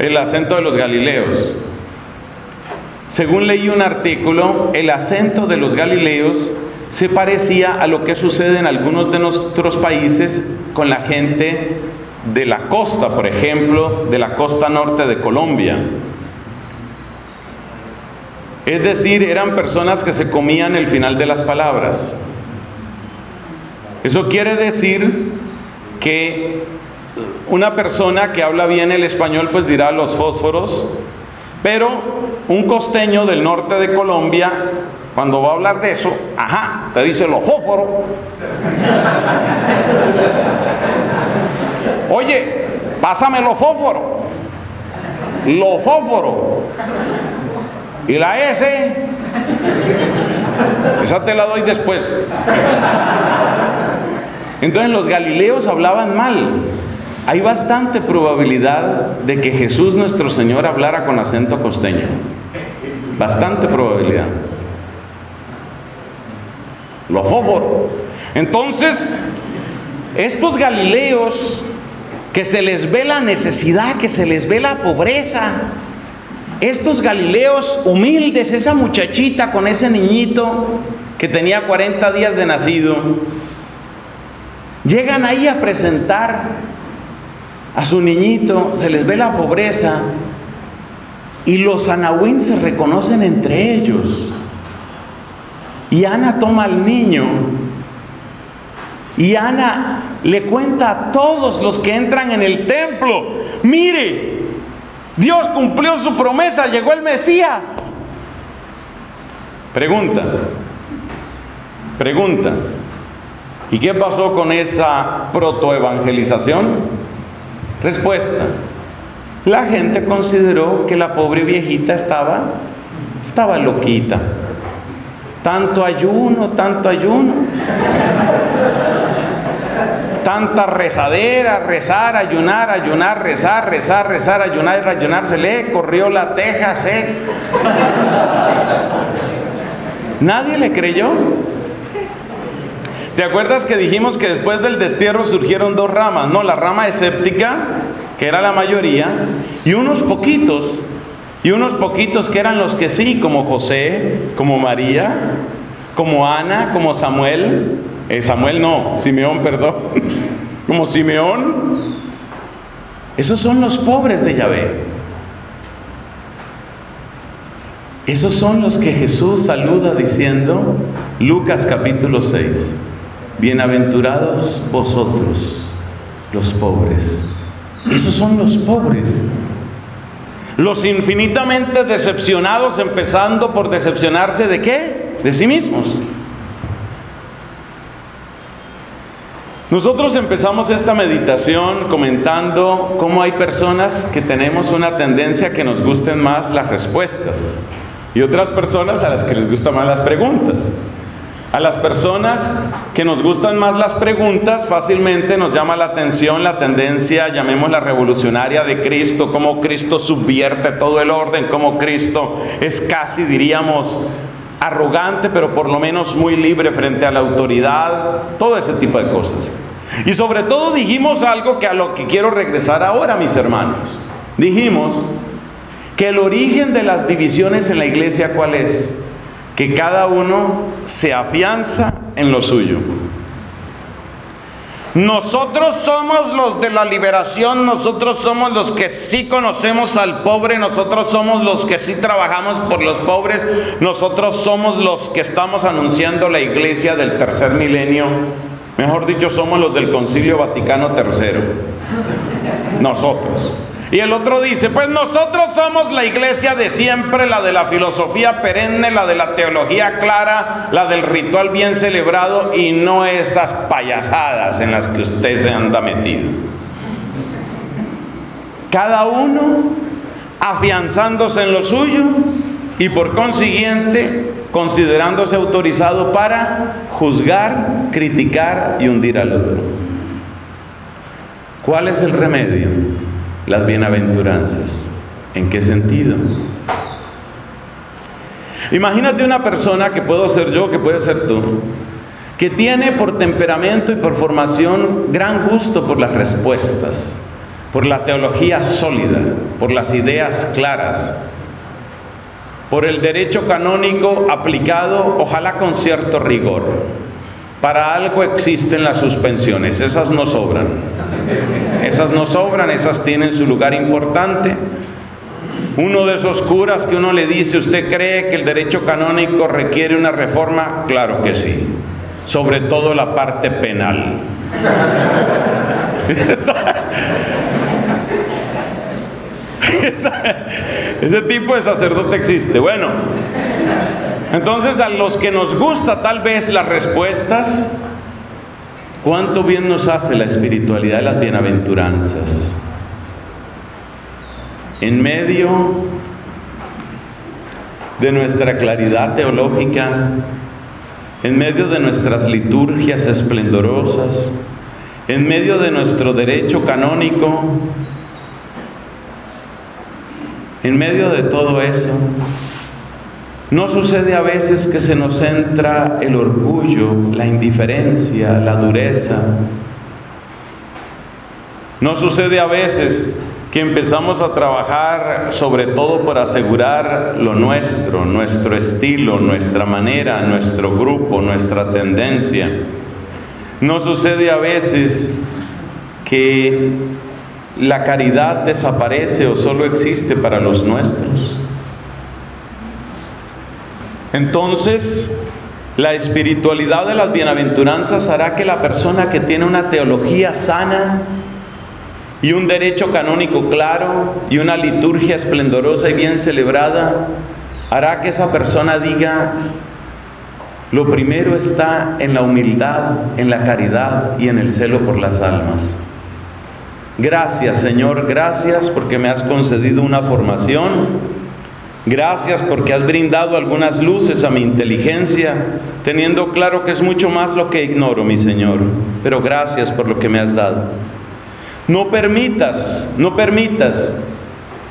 el acento de los galileos. Según leí un artículo, el acento de los galileos se parecía a lo que sucede en algunos de nuestros países con la gente de la costa, por ejemplo, de la costa norte de Colombia. Es decir, eran personas que se comían el final de las palabras. Eso quiere decir que una persona que habla bien el español pues dirá los fósforos, pero un costeño del norte de Colombia, cuando va a hablar de eso, ajá, te dice los fósforos. Oye, pásame los fósforos. Los fósforos. Y la S, esa te la doy después. Entonces los galileos hablaban mal hay bastante probabilidad de que Jesús nuestro Señor hablara con acento costeño. Bastante probabilidad. Lo fósforo. Entonces, estos galileos que se les ve la necesidad, que se les ve la pobreza, estos galileos humildes, esa muchachita con ese niñito que tenía 40 días de nacido, llegan ahí a presentar a su niñito, se les ve la pobreza y los anahuín se reconocen entre ellos. Y Ana toma al niño y Ana le cuenta a todos los que entran en el templo, mire, Dios cumplió su promesa, llegó el Mesías. Pregunta, pregunta, ¿y qué pasó con esa protoevangelización? Respuesta. La gente consideró que la pobre viejita estaba, estaba loquita. Tanto ayuno, tanto ayuno. Tanta rezadera, rezar, ayunar, ayunar, rezar, rezar, rezar, ayunar, ayunar, se le corrió la teja, se. Nadie le creyó. ¿Te acuerdas que dijimos que después del destierro surgieron dos ramas? No, la rama escéptica, que era la mayoría, y unos poquitos, y unos poquitos que eran los que sí, como José, como María, como Ana, como Samuel, eh, Samuel no, Simeón, perdón, como Simeón. Esos son los pobres de Yahvé. Esos son los que Jesús saluda diciendo, Lucas capítulo 6. Bienaventurados vosotros, los pobres. Esos son los pobres. Los infinitamente decepcionados, empezando por decepcionarse de qué? De sí mismos. Nosotros empezamos esta meditación comentando cómo hay personas que tenemos una tendencia que nos gusten más las respuestas y otras personas a las que les gustan más las preguntas. A las personas que nos gustan más las preguntas, fácilmente nos llama la atención la tendencia, llamémosla revolucionaria de Cristo, cómo Cristo subvierte todo el orden, cómo Cristo es casi, diríamos, arrogante, pero por lo menos muy libre frente a la autoridad, todo ese tipo de cosas. Y sobre todo dijimos algo que a lo que quiero regresar ahora, mis hermanos. Dijimos que el origen de las divisiones en la iglesia, ¿cuál es? Que cada uno se afianza en lo suyo. Nosotros somos los de la liberación, nosotros somos los que sí conocemos al pobre, nosotros somos los que sí trabajamos por los pobres, nosotros somos los que estamos anunciando la iglesia del tercer milenio. Mejor dicho, somos los del Concilio Vaticano III. Nosotros. Y el otro dice, pues nosotros somos la iglesia de siempre, la de la filosofía perenne, la de la teología clara, la del ritual bien celebrado y no esas payasadas en las que usted se anda metido. Cada uno afianzándose en lo suyo y por consiguiente considerándose autorizado para juzgar, criticar y hundir al otro. ¿Cuál es el remedio? Las bienaventuranzas. ¿En qué sentido? Imagínate una persona que puedo ser yo, que puede ser tú, que tiene por temperamento y por formación gran gusto por las respuestas, por la teología sólida, por las ideas claras, por el derecho canónico aplicado, ojalá con cierto rigor. Para algo existen las suspensiones, esas no sobran. Esas no sobran, esas tienen su lugar importante. Uno de esos curas que uno le dice, ¿usted cree que el derecho canónico requiere una reforma? Claro que sí, sobre todo la parte penal. ese tipo de sacerdote existe. Bueno, entonces a los que nos gusta tal vez las respuestas, ¿Cuánto bien nos hace la espiritualidad de las bienaventuranzas? En medio de nuestra claridad teológica, en medio de nuestras liturgias esplendorosas, en medio de nuestro derecho canónico, en medio de todo eso, ¿No sucede a veces que se nos entra el orgullo, la indiferencia, la dureza? ¿No sucede a veces que empezamos a trabajar sobre todo por asegurar lo nuestro, nuestro estilo, nuestra manera, nuestro grupo, nuestra tendencia? ¿No sucede a veces que la caridad desaparece o solo existe para los nuestros? Entonces, la espiritualidad de las bienaventuranzas hará que la persona que tiene una teología sana y un derecho canónico claro y una liturgia esplendorosa y bien celebrada, hará que esa persona diga, lo primero está en la humildad, en la caridad y en el celo por las almas. Gracias Señor, gracias porque me has concedido una formación Gracias porque has brindado algunas luces a mi inteligencia, teniendo claro que es mucho más lo que ignoro, mi Señor. Pero gracias por lo que me has dado. No permitas, no permitas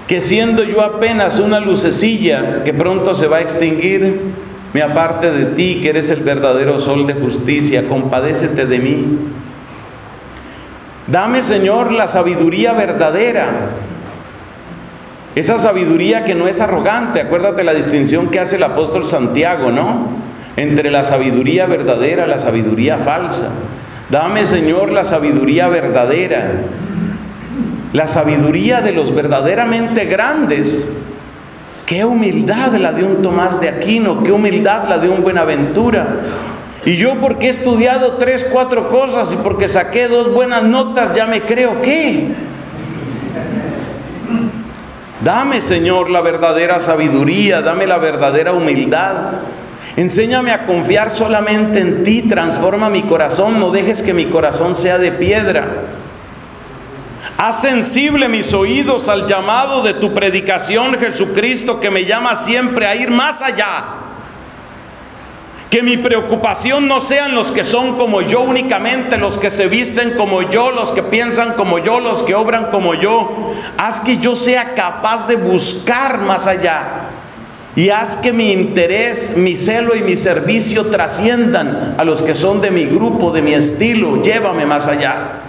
que siendo yo apenas una lucecilla que pronto se va a extinguir, me aparte de ti, que eres el verdadero sol de justicia, compadécete de mí. Dame, Señor, la sabiduría verdadera esa sabiduría que no es arrogante, acuérdate la distinción que hace el apóstol Santiago, ¿no? Entre la sabiduría verdadera y la sabiduría falsa. Dame, Señor, la sabiduría verdadera, la sabiduría de los verdaderamente grandes. Qué humildad la de un Tomás de Aquino, qué humildad la de un Buenaventura. Y yo porque he estudiado tres, cuatro cosas y porque saqué dos buenas notas, ya me creo qué. Dame, Señor, la verdadera sabiduría, dame la verdadera humildad. Enséñame a confiar solamente en ti, transforma mi corazón, no dejes que mi corazón sea de piedra. Haz sensible mis oídos al llamado de tu predicación, Jesucristo, que me llama siempre a ir más allá que mi preocupación no sean los que son como yo únicamente, los que se visten como yo, los que piensan como yo, los que obran como yo. Haz que yo sea capaz de buscar más allá. Y haz que mi interés, mi celo y mi servicio trasciendan a los que son de mi grupo, de mi estilo. Llévame más allá.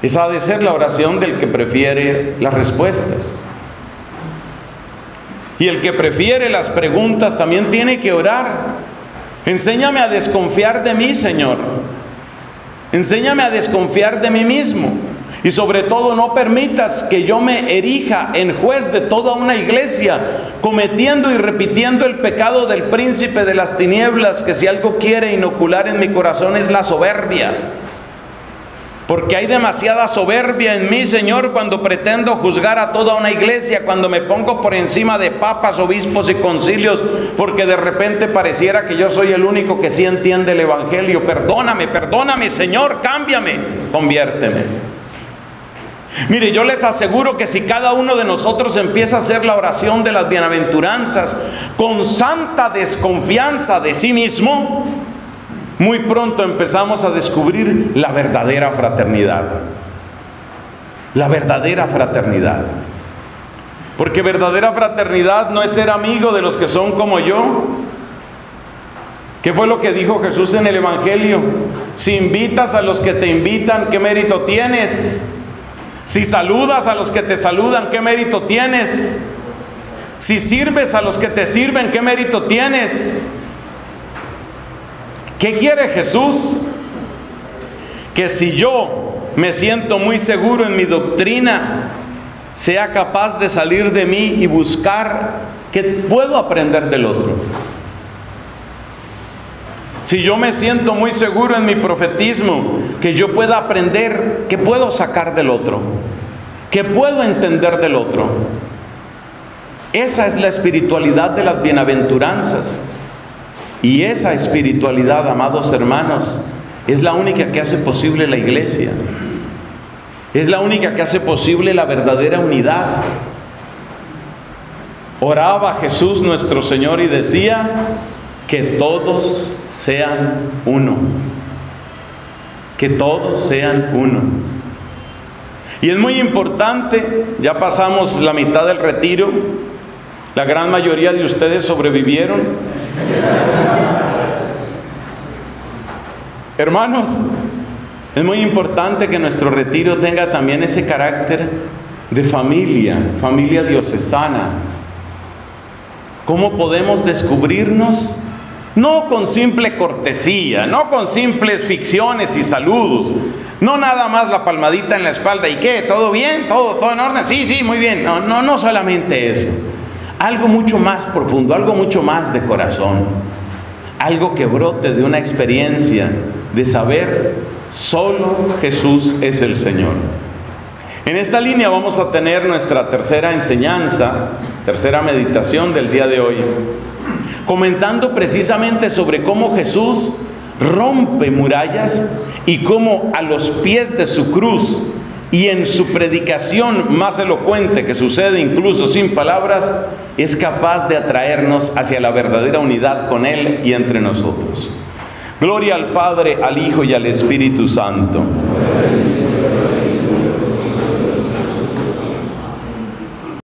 Esa ha de ser la oración del que prefiere las respuestas. Y el que prefiere las preguntas también tiene que orar. Enséñame a desconfiar de mí, Señor. Enséñame a desconfiar de mí mismo. Y sobre todo no permitas que yo me erija en juez de toda una iglesia, cometiendo y repitiendo el pecado del príncipe de las tinieblas, que si algo quiere inocular en mi corazón es la soberbia. Porque hay demasiada soberbia en mí, Señor, cuando pretendo juzgar a toda una iglesia, cuando me pongo por encima de papas, obispos y concilios, porque de repente pareciera que yo soy el único que sí entiende el Evangelio. Perdóname, perdóname, Señor, cámbiame, conviérteme. Mire, yo les aseguro que si cada uno de nosotros empieza a hacer la oración de las bienaventuranzas con santa desconfianza de sí mismo, muy pronto empezamos a descubrir la verdadera fraternidad. La verdadera fraternidad. Porque verdadera fraternidad no es ser amigo de los que son como yo. ¿Qué fue lo que dijo Jesús en el Evangelio? Si invitas a los que te invitan, ¿qué mérito tienes? Si saludas a los que te saludan, ¿qué mérito tienes? Si sirves a los que te sirven, ¿qué mérito tienes? ¿Qué quiere Jesús? Que si yo me siento muy seguro en mi doctrina, sea capaz de salir de mí y buscar que puedo aprender del otro. Si yo me siento muy seguro en mi profetismo, que yo pueda aprender, que puedo sacar del otro, que puedo entender del otro. Esa es la espiritualidad de las bienaventuranzas. Y esa espiritualidad, amados hermanos, es la única que hace posible la iglesia. Es la única que hace posible la verdadera unidad. Oraba Jesús nuestro Señor y decía que todos sean uno. Que todos sean uno. Y es muy importante, ya pasamos la mitad del retiro, la gran mayoría de ustedes sobrevivieron. Hermanos, es muy importante que nuestro retiro tenga también ese carácter de familia, familia diocesana. ¿Cómo podemos descubrirnos? No con simple cortesía, no con simples ficciones y saludos, no nada más la palmadita en la espalda y qué, todo bien, todo, todo en orden, sí, sí, muy bien. No, no, no solamente eso. Algo mucho más profundo, algo mucho más de corazón. Algo que brote de una experiencia de saber solo Jesús es el Señor. En esta línea vamos a tener nuestra tercera enseñanza, tercera meditación del día de hoy, comentando precisamente sobre cómo Jesús rompe murallas y cómo a los pies de su cruz y en su predicación más elocuente que sucede incluso sin palabras, es capaz de atraernos hacia la verdadera unidad con Él y entre nosotros. Gloria al Padre, al Hijo y al Espíritu Santo.